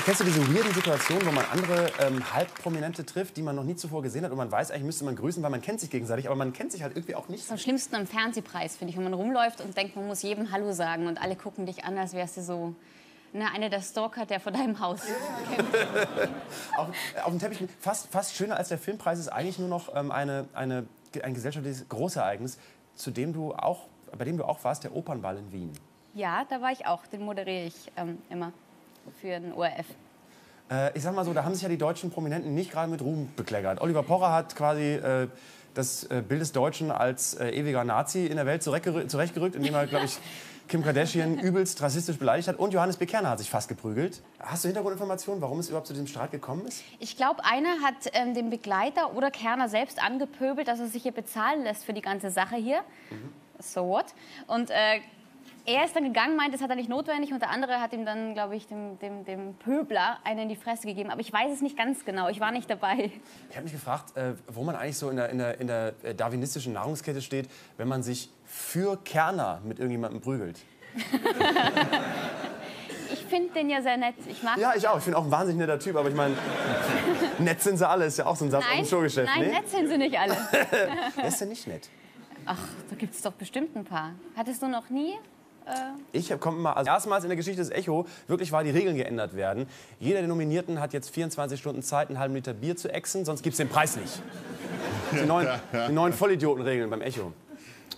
Kennst du diese weirden Situationen, wo man andere ähm, Halbprominente trifft, die man noch nie zuvor gesehen hat und man weiß, eigentlich müsste man grüßen, weil man kennt sich gegenseitig, aber man kennt sich halt irgendwie auch nicht. Das ist am schlimmsten am Fernsehpreis, finde ich, wenn man rumläuft und denkt, man muss jedem Hallo sagen und alle gucken dich an, als wärst du so ne, einer der Stalker, der vor deinem Haus auf, auf dem Teppich. Fast, fast schöner als der Filmpreis ist eigentlich nur noch ähm, eine, eine, ein gesellschaftliches Großereignis, zu dem du auch, bei dem du auch warst, der Opernball in Wien. Ja, da war ich auch. Den moderiere ich ähm, immer für den ORF. Äh, ich sag mal so, da haben sich ja die deutschen Prominenten nicht gerade mit Ruhm bekleckert. Oliver Pocher hat quasi äh, das äh, Bild des Deutschen als äh, ewiger Nazi in der Welt zurechtgerü- zurechtgerückt, indem er, glaube ich, Kim Kardashian übelst rassistisch beleidigt hat. Und Johannes B. Kerner hat sich fast geprügelt. Hast du Hintergrundinformationen, warum es überhaupt zu diesem Streit gekommen ist? Ich glaube, einer hat ähm, den Begleiter oder Kerner selbst angepöbelt, dass er sich hier bezahlen lässt für die ganze Sache hier. So what? Und äh, er ist dann gegangen, meint, das hat er nicht notwendig. Und der andere hat ihm dann, glaube ich, dem, dem, dem Pöbler einen in die Fresse gegeben. Aber ich weiß es nicht ganz genau. Ich war nicht dabei. Ich habe mich gefragt, äh, wo man eigentlich so in der, in, der, in der äh, darwinistischen Nahrungskette steht, wenn man sich für Kerner mit irgendjemandem prügelt. Ich finde den ja sehr nett. Ich mag Ja, ich auch. Ich bin auch ein wahnsinnig netter Typ, aber ich meine, nett sind sie alle, ist ja auch so ein Satz Nein, dem Showgeschäft. nein, nee? nett sind sie nicht alle. Wer ist denn nicht nett? Ach, da gibt es doch bestimmt ein paar. Hattest du noch nie? Äh, Ich komme mal, also erstmals in der Geschichte des Echo, wirklich war die Regeln geändert werden. Jeder der Nominierten hat jetzt 24 Stunden Zeit, einen halben Liter Bier zu exen, sonst gibt es den Preis nicht. Die neuen, die neuen Vollidiotenregeln beim Echo.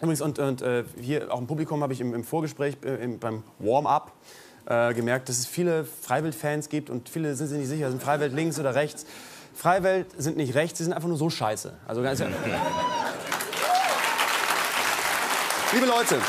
Übrigens, und, und äh, hier auch im Publikum habe ich im, im Vorgespräch, äh, im, beim Warm-up, äh, gemerkt, dass es viele Freiwild-Fans gibt und viele sind sich nicht sicher, sind Freiwild links oder rechts. Freiwild sind nicht rechts, sie sind einfach nur so scheiße. Also ganz Liebe Leute,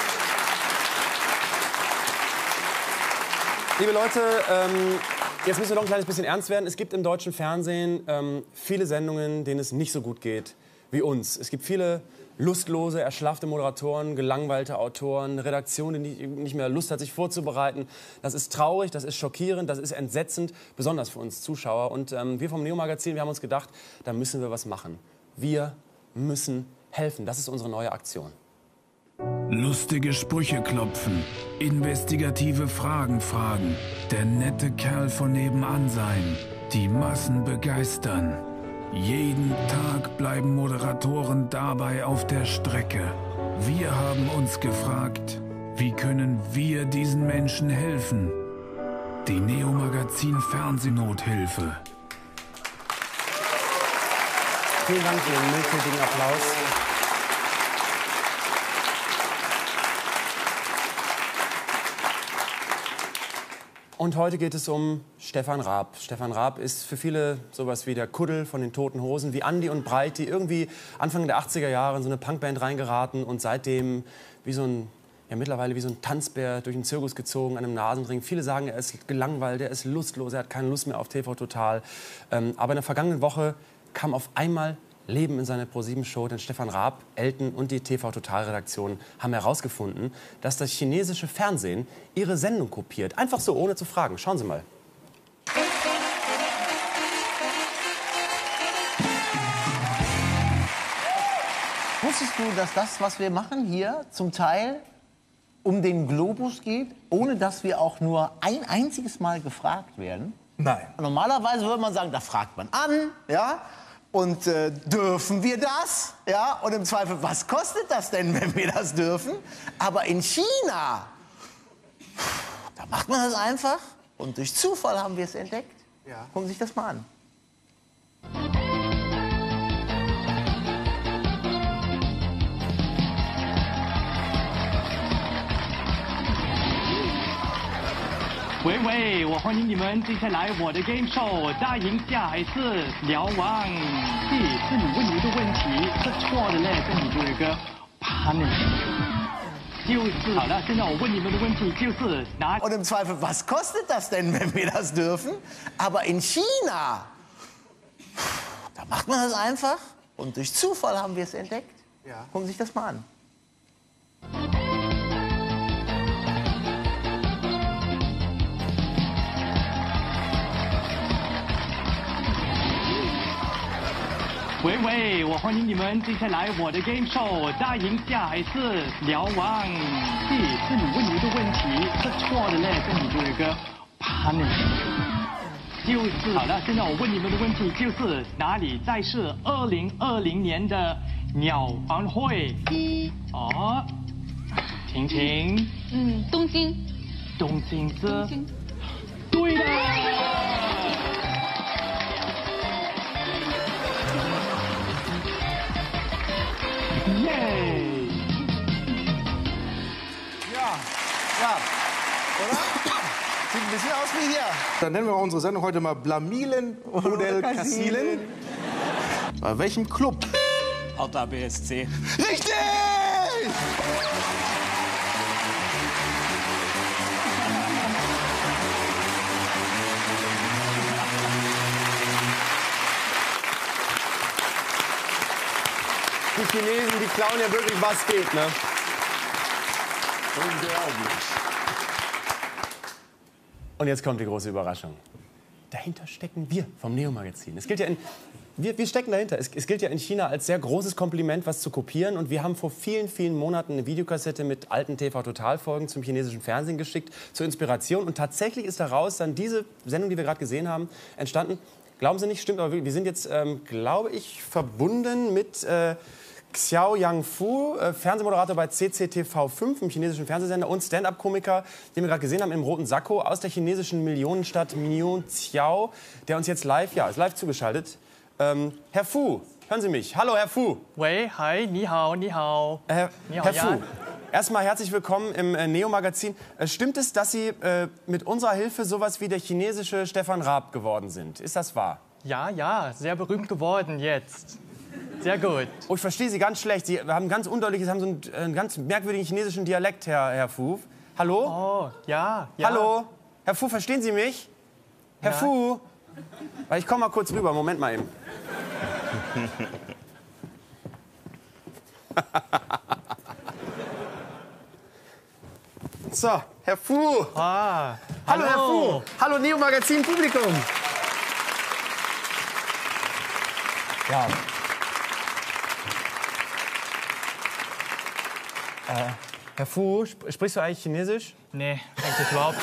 liebe Leute, ähm, jetzt müssen wir noch ein kleines bisschen ernst werden. Es gibt im deutschen Fernsehen ähm, viele Sendungen, denen es nicht so gut geht wie uns. Es gibt viele lustlose, erschlaffte Moderatoren, gelangweilte Autoren, eine Redaktion, die nicht, nicht mehr Lust hat, sich vorzubereiten. Das ist traurig, das ist schockierend, das ist entsetzend, besonders für uns Zuschauer. Und ähm, wir vom Neo-Magazin, wir haben uns gedacht, da müssen wir was machen. Wir müssen helfen. Das ist unsere neue Aktion. Lustige Sprüche klopfen, investigative Fragen fragen, der nette Kerl von nebenan sein, die Massen begeistern. Jeden Tag bleiben Moderatoren dabei auf der Strecke. Wir haben uns gefragt, wie können wir diesen Menschen helfen? Die Neo Magazin Fernsehnothilfe. Vielen Dank für den milchmäßigen Applaus. Und heute geht es um Stefan Raab. Stefan Raab ist für viele sowas wie der Kuddel von den Toten Hosen, wie Andy und Breit, die irgendwie Anfang der 80er Jahre in so eine Punkband reingeraten und seitdem wie so ein ja mittlerweile wie so ein Tanzbär durch den Zirkus gezogen, an einem Nasenring. Viele sagen, er ist gelangweilt, er ist lustlos, er hat keine Lust mehr auf TV Total. Ähm, aber in der vergangenen Woche kam auf einmal Leben in seine ProSieben-Show, denn Stefan Raab, Elton und die TV Total-Redaktion haben herausgefunden, dass das chinesische Fernsehen ihre Sendung kopiert. Einfach so, ohne zu fragen. Schauen Sie mal. Wusstest du, dass das, was wir machen hier, zum Teil um den Globus geht, ohne dass wir auch nur ein einziges Mal gefragt werden? Nein. Normalerweise würde man sagen, da fragt man an, ja? Und äh, dürfen wir das? Ja? Und im Zweifel, was kostet das denn, wenn wir das dürfen? Aber in China, da macht man das einfach. Und durch Zufall haben wir es entdeckt. Ja. Gucken Sie sich das mal an. 喂喂，我欢迎你们接下来我的 game show，大赢家还是辽王。第一次你问一个问题是错的嘞，跟你就有一个 punish。就是好了，现在我问你们的问题就是哪 Und im Zweifel, was kostet das denn, wenn wir das dürfen? Aber in China, da macht man das einfach. Und durch Zufall haben wir es entdeckt. Ja. Gucken Sie sich das mal an. 喂喂，我欢迎你们接下来我的 game show，大赢下还是辽王。第一次你问一个问题是错的嘞，跟你就有一个 punish。就是好了，现在我问你们的问题就是哪里在是二零二零年的鸟王会？哦，婷婷，嗯，东京。东京是。对的。Wie hier. Dann nennen wir unsere Sendung heute mal Blamilen Modell Kassilen. Bei welchem Club? Hertha BSC. Richtig! Die Chinesen, die klauen ja wirklich, was geht, ne? Unglaublich. Und jetzt kommt die große Überraschung. Dahinter stecken wir vom Neo-Magazin. Es gilt ja in, wir, wir stecken dahinter. Es, es gilt ja in China als sehr großes Kompliment, was zu kopieren. Und wir haben vor vielen, vielen Monaten eine Videokassette mit alten TV-Total-Folgen zum chinesischen Fernsehen geschickt, zur Inspiration. Und tatsächlich ist daraus dann diese Sendung, die wir gerade gesehen haben, entstanden. Glauben Sie nicht, stimmt, aber wir sind jetzt, ähm, glaube ich, verbunden mit äh, Xiao Yangfu, äh, Fernsehmoderator bei CCTV 5, im chinesischen Fernsehsender, und Stand-up-Komiker, den wir gerade gesehen haben im roten Sakko aus der chinesischen Millionenstadt Mingyongqiao, der uns jetzt live, ja, ist live zugeschaltet. Ähm, Herr Fu, hören Sie mich. Hallo, Herr Fu. Wei, hi, ni hao, ni hao. Äh, ni hao Herr Fu, erstmal herzlich willkommen im äh, Neo-Magazin. Äh, stimmt es, dass Sie äh, mit unserer Hilfe sowas wie der chinesische Stefan Raab geworden sind? Ist das wahr? Ja, ja, sehr berühmt geworden jetzt. Sehr gut. Oh, ich verstehe Sie ganz schlecht. Sie haben ganz undeutliches, haben so einen, äh, einen ganz merkwürdigen chinesischen Dialekt, Herr, Herr Fu. Hallo? Oh, ja, ja. Hallo? Herr Fu, verstehen Sie mich? Herr Ja. Fu? Weil Ich komme mal kurz rüber. Moment mal eben. So, Herr Fu. Ah, hallo, Herr Fu. Hallo, Neo Magazin Publikum. Ja. Äh, Herr Fu, sp sprichst du eigentlich Chinesisch? Nee, eigentlich überhaupt.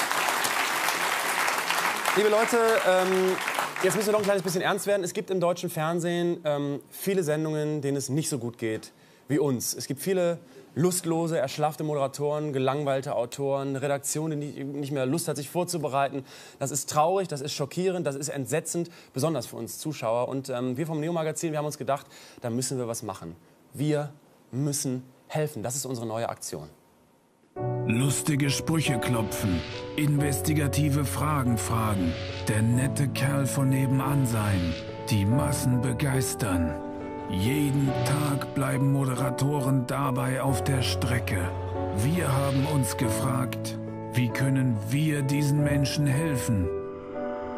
Liebe Leute, ähm, jetzt müssen wir noch ein kleines bisschen ernst werden. Es gibt im deutschen Fernsehen ähm, viele Sendungen, denen es nicht so gut geht wie uns. Es gibt viele lustlose, erschlaffte Moderatoren, gelangweilte Autoren, eine Redaktion, die nicht- nicht mehr Lust hat, sich vorzubereiten. Das ist traurig, das ist schockierend, das ist entsetzend, besonders für uns Zuschauer. Und ähm, wir vom Neo-Magazin, wir haben uns gedacht, da müssen wir was machen. Wir müssen helfen. Das ist unsere neue Aktion. Lustige Sprüche klopfen, investigative Fragen fragen, der nette Kerl von nebenan sein, die Massen begeistern. Jeden Tag bleiben Moderatoren dabei auf der Strecke. Wir haben uns gefragt, wie können wir diesen Menschen helfen?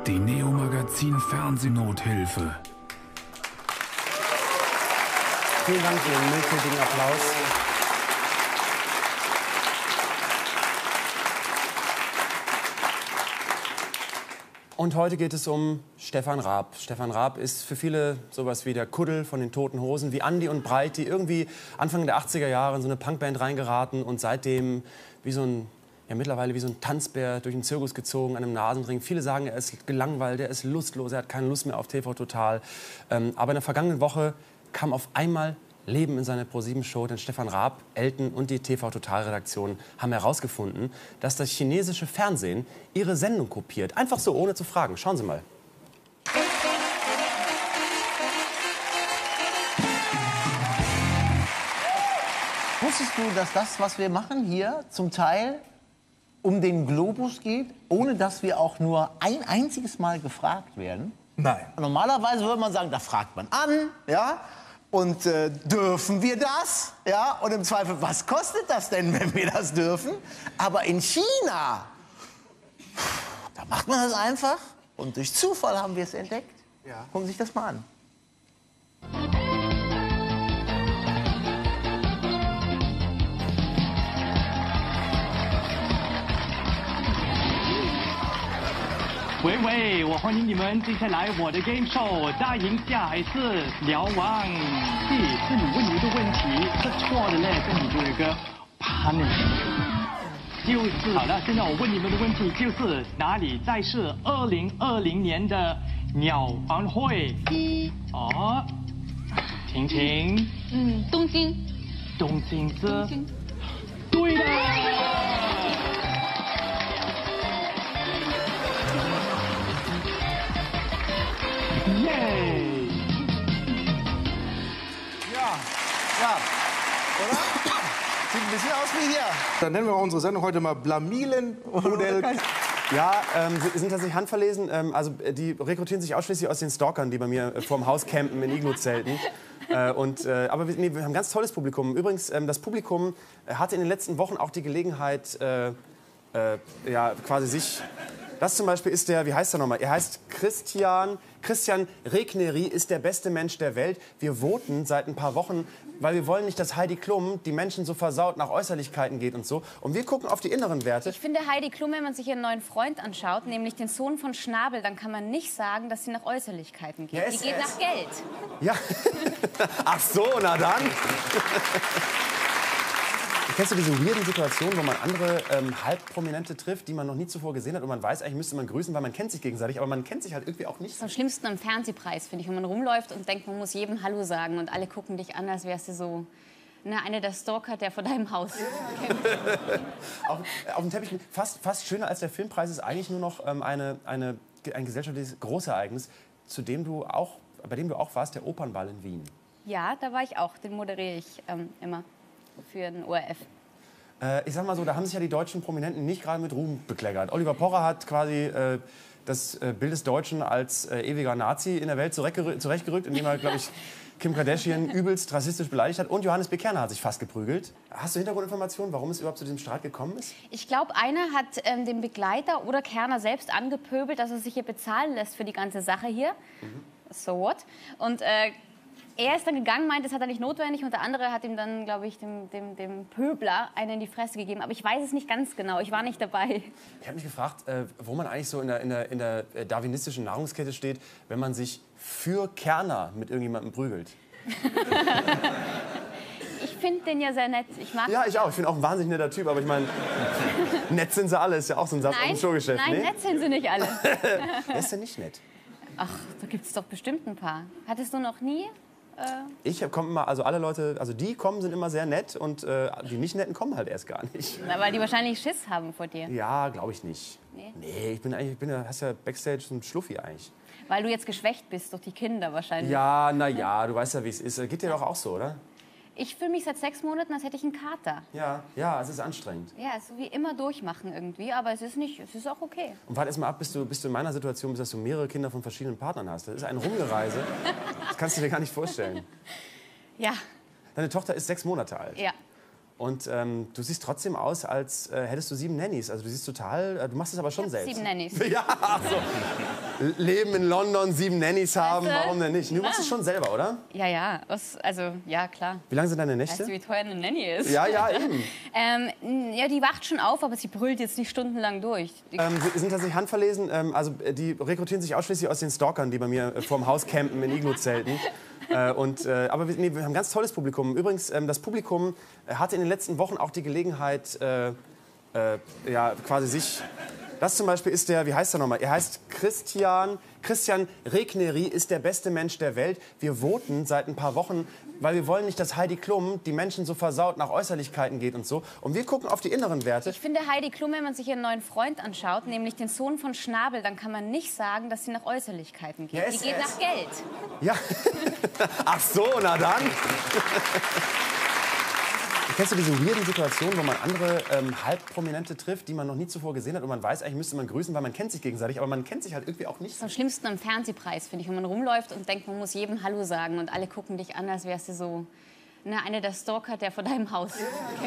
Die Neo Magazin Fernsehnothilfe. Vielen Dank für den milchmäßigen Applaus. Und heute geht es um Stefan Raab. Stefan Raab ist für viele sowas wie der Kuddel von den Toten Hosen, wie Andy und Breit, die irgendwie Anfang der 80er Jahre in so eine Punkband reingeraten und seitdem wie so ein, ja mittlerweile wie so ein Tanzbär durch den Zirkus gezogen an einem Nasenring. Viele sagen, er ist gelangweilt, er ist lustlos, er hat keine Lust mehr auf TV Total. Ähm, aber in der vergangenen Woche kam auf einmal Leben in seiner ProSieben-Show, denn Stefan Raab, Elton und die TV-Total-Redaktion haben herausgefunden, dass das chinesische Fernsehen ihre Sendung kopiert. Einfach so, ohne zu fragen. Schauen Sie mal. Wusstest du, dass das, was wir machen hier, zum Teil um den Globus geht, ohne dass wir auch nur ein einziges Mal gefragt werden? Nein. Normalerweise würde man sagen, da fragt man an, ja? Und äh, dürfen wir das? Ja? Und im Zweifel, was kostet das denn, wenn wir das dürfen? Aber in China, da macht man das einfach. Und durch Zufall haben wir es entdeckt. Ja. Gucken Sie sich das mal an. 喂喂，我欢迎你们今天来我的 game show，大赢下还是辽王？第一次你问一个问题是错的嘞，跟你就有一个 punish。就是好了，现在我问你们的问题就是哪里在是二零二零年的鸟王会？哦，婷婷，嗯，东京。东京是。对的。Sieht ein bisschen aus wie hier. Dann nennen wir unsere Sendung heute mal Blamilen Modell. Ja, ähm, sie sind tatsächlich handverlesen. Ähm, also äh, die rekrutieren sich ausschließlich aus den Stalkern, die bei mir äh, vorm Haus campen in Iglu-Zelten. Äh, und, äh, aber wir, nee, wir haben ein ganz tolles Publikum. Übrigens, ähm, das Publikum äh, hatte in den letzten Wochen auch die Gelegenheit, äh, ja, quasi sich... Das zum Beispiel ist der, wie heißt er nochmal? Er heißt Christian, Christian Regneri ist der beste Mensch der Welt. Wir voten seit ein paar Wochen, weil wir wollen nicht, dass Heidi Klum die Menschen so versaut nach Äußerlichkeiten geht und so. Und wir gucken auf die inneren Werte. Ich finde Heidi Klum, wenn man sich ihren neuen Freund anschaut, nämlich den Sohn von Schnabel, dann kann man nicht sagen, dass sie nach Äußerlichkeiten geht. Ja, die geht es- nach Geld. Ja. Ach so, na dann. Kennst du diese weirden Situationen, wo man andere ähm, Halbprominente trifft, die man noch nie zuvor gesehen hat und man weiß, eigentlich müsste man grüßen, weil man kennt sich gegenseitig, aber man kennt sich halt irgendwie auch nicht. Das ist am schlimmsten am Fernsehpreis, finde ich, wenn man rumläuft und denkt, man muss jedem Hallo sagen und alle gucken dich an, als wärst du so ne, einer der Stalker, der vor deinem Haus kämpft. auf, auf dem Teppich. Fast, fast schöner als der Filmpreis ist eigentlich nur noch ähm, eine, eine, ein gesellschaftliches Großereignis, zu dem du auch, bei dem du auch warst, der Opernball in Wien. Ja, da war ich auch. Den moderiere ich ähm, immer für den ORF. Äh, ich sag mal so, da haben sich ja die deutschen Prominenten nicht gerade mit Ruhm bekleckert. Oliver Pocher hat quasi äh, das äh, Bild des Deutschen als äh, ewiger Nazi in der Welt zurechtgerü- zurechtgerückt, indem er, glaube ich, Kim Kardashian übelst rassistisch beleidigt hat. Und Johannes B. Kerner hat sich fast geprügelt. Hast du Hintergrundinformationen, warum es überhaupt zu diesem Streit gekommen ist? Ich glaube, einer hat ähm, den Begleiter oder Kerner selbst angepöbelt, dass er sich hier bezahlen lässt für die ganze Sache hier. So what? Und äh, er ist dann gegangen, meint, das hat er nicht notwendig. Und der andere hat ihm dann, glaube ich, dem, dem, dem Pöbler einen in die Fresse gegeben. Aber ich weiß es nicht ganz genau. Ich war nicht dabei. Ich habe mich gefragt, äh, wo man eigentlich so in der, in der, in der äh, darwinistischen Nahrungskette steht, wenn man sich für Kerner mit irgendjemandem prügelt. Ich finde den ja sehr nett. Ich mag Ja, ich auch. Ich bin auch ein wahnsinnig netter Typ, aber ich meine, nett sind sie alle, ist ja auch so ein Satz Nein, dem Showgeschäft. nein nee? nett sind sie nicht alle. Wer ist denn nicht nett? Ach, da gibt es doch bestimmt ein paar. Hattest du noch nie? Äh, Ich komme immer, also alle Leute, also die kommen, sind immer sehr nett und äh, die nicht netten kommen halt erst gar nicht. na, weil die wahrscheinlich Schiss haben vor dir. Ja, glaube ich nicht. Nee? Nee, ich bin eigentlich, ich bin ja, hast ja Backstage so ein Schluffi eigentlich. Weil du jetzt geschwächt bist durch die Kinder wahrscheinlich. Ja, na ja, du weißt ja, wie es ist. Geht dir doch auch so, oder? Ich fühle mich seit sechs Monaten, als hätte ich einen Kater. Ja, ja, es ist anstrengend. Ja, es ist so wie immer durchmachen irgendwie, aber es ist nicht, es ist auch okay. Und warte erst mal ab, bis du, bis du in meiner Situation bist, dass du mehrere Kinder von verschiedenen Partnern hast. Das ist ein Rumgereise. Das kannst du dir gar nicht vorstellen. Ja, Deine Tochter ist sechs Monate alt. ja. Und ähm, du siehst trotzdem aus, als äh, hättest du sieben Nannies. Also du siehst total, äh, du machst es aber schon selbst. Sieben Nannies. Ja, ach so. Leben in London, sieben Nannies haben, Weißt du? warum denn nicht? Du machst es schon selber, oder? Ja, ja, was, also ja, klar. Wie lange sind deine Weißt du, Nächte? wie teuer eine Nanny ist? Ja, ja, eben. ähm, ja, die wacht schon auf, aber sie brüllt jetzt nicht stundenlang durch. Die, Ähm, sie sind tatsächlich handverlesen. Ähm, also äh, die rekrutieren sich ausschließlich aus den Stalkern, die bei mir äh, vorm Haus campen in Iglu-Zelten. Äh, und, äh, aber wir, nee, wir haben ein ganz tolles Publikum. Übrigens, ähm, das Publikum äh, hatte in den letzten Wochen auch die Gelegenheit, äh, äh, ja, quasi sich. Das zum Beispiel ist der, wie heißt er nochmal? Er heißt Christian. Christian Regneri ist der beste Mensch der Welt. Wir voten seit ein paar Wochen, weil wir wollen nicht, dass Heidi Klum die Menschen so versaut nach Äußerlichkeiten geht und so. Und wir gucken auf die inneren Werte. ich finde Heidi Klum, wenn man sich ihren neuen Freund anschaut, nämlich den Sohn von Schnabel, dann kann man nicht sagen, dass sie nach Äußerlichkeiten geht. Ja, die es- geht es- nach Geld. Ja. Ach so, na dann. Kennst du diese weirden Situationen, wo man andere ähm, Halbprominente trifft, die man noch nie zuvor gesehen hat und man weiß, eigentlich müsste man grüßen, weil man kennt sich gegenseitig, aber man kennt sich halt irgendwie auch nicht. Das ist am schlimmsten am Fernsehpreis, finde ich, wenn man rumläuft und denkt, man muss jedem Hallo sagen und alle gucken dich an, als wärst du so ne, einer der Stalker, der vor deinem Haus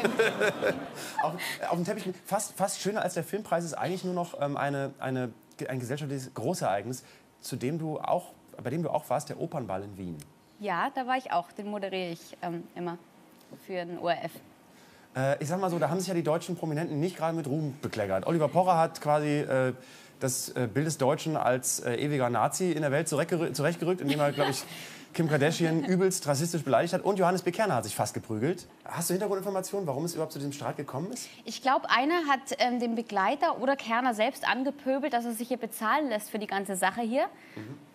kämpft. auf, auf dem Teppich. Fast, fast schöner als der Filmpreis ist eigentlich nur noch ähm, eine, eine, ein gesellschaftliches Großereignis, zu dem du auch, bei dem du auch warst, der Opernball in Wien. Ja, da war ich auch. Den moderiere ich ähm, immer für den ORF. Äh, ich sag mal so, da haben sich ja die deutschen Prominenten nicht gerade mit Ruhm bekleckert. Oliver Pocher hat quasi äh, das äh, Bild des Deutschen als äh, ewiger Nazi in der Welt zurechtgerü- zurechtgerückt, indem er, glaube ich, Kim Kardashian übelst rassistisch beleidigt hat. Und Johannes B. Kerner hat sich fast geprügelt. Hast du Hintergrundinformationen, warum es überhaupt zu diesem Streit gekommen ist? Ich glaube, einer hat ähm, den Begleiter oder Kerner selbst angepöbelt, dass er sich hier bezahlen lässt für die ganze Sache hier.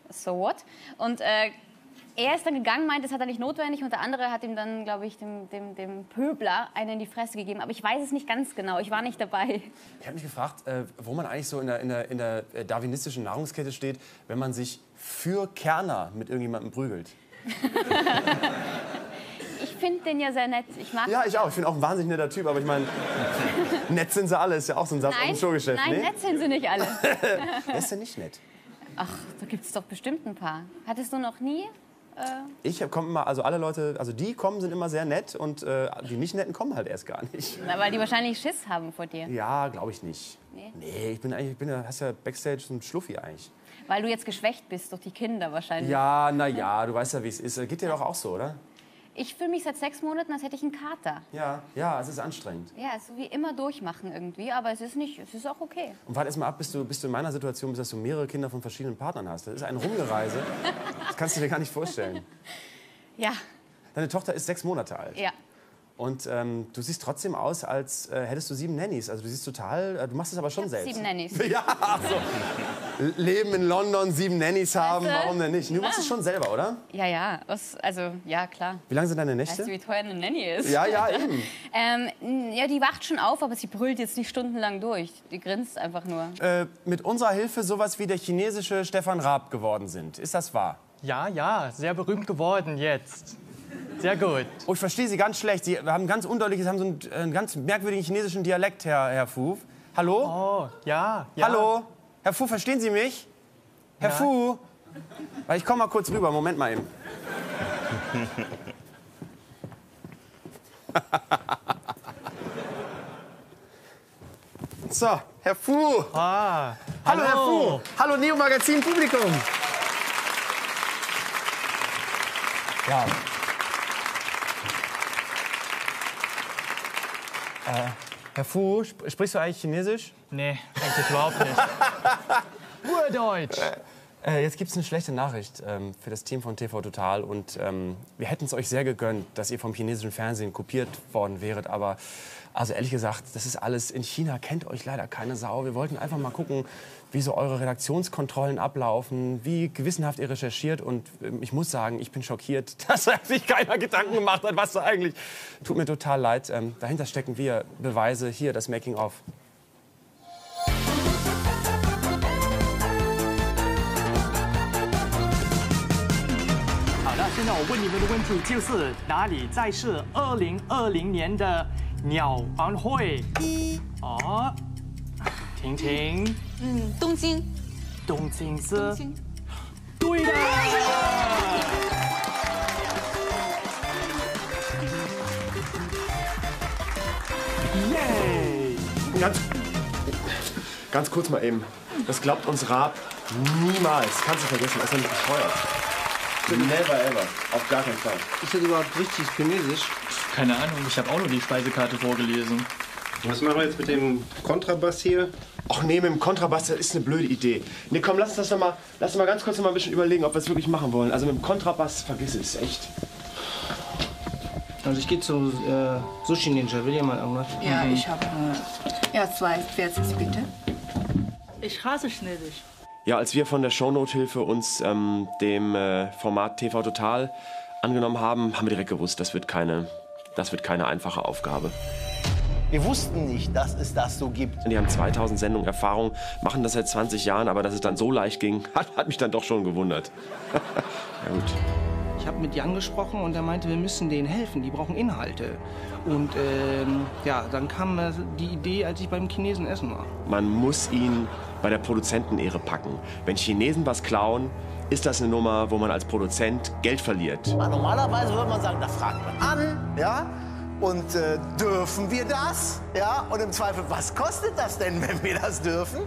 So what? Und äh, er ist dann gegangen, meint, das hat er nicht notwendig. Und der andere hat ihm dann, glaube ich, dem, dem, dem Pöbler einen in die Fresse gegeben. Aber ich weiß es nicht ganz genau. Ich war nicht dabei. Ich habe mich gefragt, äh, wo man eigentlich so in der, in, der, in der äh, darwinistischen Nahrungskette steht, wenn man sich für Kerner mit irgendjemandem prügelt. Ich finde den ja sehr nett. Ich mag Ja, ich auch. Ich bin auch ein wahnsinnig netter Typ, aber ich meine, nett sind sie alle, ist ja auch so ein Satz Nein, dem Showgeschäft. nein, nee? nett sind sie nicht alle. Wer ist denn nicht nett? Ach, da gibt es doch bestimmt ein paar. Hattest du noch nie? Äh, Ich komme immer, also alle Leute, also die kommen, sind immer sehr nett und äh, die nicht netten kommen halt erst gar nicht. na, weil die wahrscheinlich Schiss haben vor dir. Ja, glaube ich nicht. Nee. Nee, ich bin eigentlich, ich bin ja, hast ja Backstage so ein Schluffi eigentlich. Weil du jetzt geschwächt bist durch die Kinder wahrscheinlich. Ja, na ja, du weißt ja, wie es ist. Geht dir doch auch so, oder? Ich fühle mich seit sechs Monaten, als hätte ich einen Kater. Ja, ja, es ist anstrengend. Ja, es ist so wie immer durchmachen irgendwie, aber es ist nicht, es ist auch okay. Und warte erst mal ab, bis du, bis du in meiner Situation bist, dass du mehrere Kinder von verschiedenen Partnern hast. Das ist ein Rumgereise. Das kannst du dir gar nicht vorstellen. Ja, Deine Tochter ist sechs Monate alt. ja. Und ähm, du siehst trotzdem aus, als äh, hättest du sieben Nannies. Also du siehst total, äh, du machst es aber schon selbst. Sieben Nannies. Ja, ach so. Leben in London, sieben Nannies haben, Weißt du? warum denn nicht? Du machst es schon selber, oder? Ja, ja, was, also ja, klar. Wie lange sind deine Weißt du, Nächte? wie teuer eine Nanny ist? Ja, ja, eben. ähm, ja, die wacht schon auf, aber sie brüllt jetzt nicht stundenlang durch. Die grinst einfach nur. Äh, mit unserer Hilfe sowas wie der chinesische Stefan Raab geworden sind. Ist das wahr? Ja, ja, sehr berühmt geworden jetzt. Sehr gut. Oh, ich verstehe Sie ganz schlecht. Sie haben ganz undeutliches, haben so einen, äh, einen ganz merkwürdigen chinesischen Dialekt, Herr, Herr Fu. Hallo? Oh, ja, ja. Hallo? Herr Fu, verstehen Sie mich? Herr Ja. Fu? Weil Ich komme mal kurz rüber. Moment mal eben. So, Herr Fu. Ah, hallo, Herr Fu. Hallo, Neo Magazin Publikum. Ja. Äh, Herr Fu, sp sprichst du eigentlich Chinesisch? Nee, eigentlich überhaupt nicht. Urdeutsch. Äh, jetzt gibt es eine schlechte Nachricht ähm, für das Team von TV Total. Und ähm, wir hätten es euch sehr gegönnt, dass ihr vom chinesischen Fernsehen kopiert worden wäret. Aber also ehrlich gesagt, das ist alles in China, kennt euch leider keine Sau. Wir wollten einfach mal gucken, wie so eure Redaktionskontrollen ablaufen, wie gewissenhaft ihr recherchiert. Und ähm, ich muss sagen, ich bin schockiert, dass sich keiner Gedanken gemacht hat, was da eigentlich. Tut mir total leid. Ähm, dahinter stecken wir Beweise. Hier das Making-of. 好了，现在我问你们的问题就是哪里在是二零二零年的 鸟晚会？哦，婷婷，嗯，东京。东京是东京。对的。 Hey! Ganz, ganz kurz mal eben. Das glaubt uns Raab niemals. Kannst du vergessen, er ist ja nicht bescheuert. Never ever. Auf gar keinen Fall. Ist das überhaupt richtig Chinesisch? Keine Ahnung, ich habe auch nur die Speisekarte vorgelesen. Was machen wir jetzt mit dem Kontrabass hier? Ach nee, mit dem Kontrabass, das ist eine blöde Idee. Nee, komm, lass uns das noch mal, lass uns mal ganz kurz noch mal ein bisschen überlegen, ob wir es wirklich machen wollen. Also mit dem Kontrabass, vergiss es, echt. Also ich gehe zu äh, Sushi Ninja. Will jemand irgendwas? Ja, Mhm. ich habe. Äh, ja, zwei. Es bitte? Ich hasse schnittig. Ja, als wir von der Shownote-Hilfe uns ähm, dem äh, Format TV Total angenommen haben, haben wir direkt gewusst, das wird keine, das wird keine einfache Aufgabe. Wir wussten nicht, dass es das so gibt. Die haben 2000 Sendungen Erfahrung, machen das seit 20 Jahren, aber dass es dann so leicht ging, hat, hat mich dann doch schon gewundert. ja gut. Ich habe mit Jan gesprochen und er meinte, wir müssen denen helfen. Die brauchen Inhalte. Und ähm, ja, dann kam die Idee, als ich beim Chinesen essen war. Man muss ihn bei der Produzentenehre packen. Wenn Chinesen was klauen, ist das eine Nummer, wo man als Produzent Geld verliert. Normalerweise würde man sagen, da fragt man an, ja? Und äh, dürfen wir das? Ja? Und im Zweifel, was kostet das denn, wenn wir das dürfen?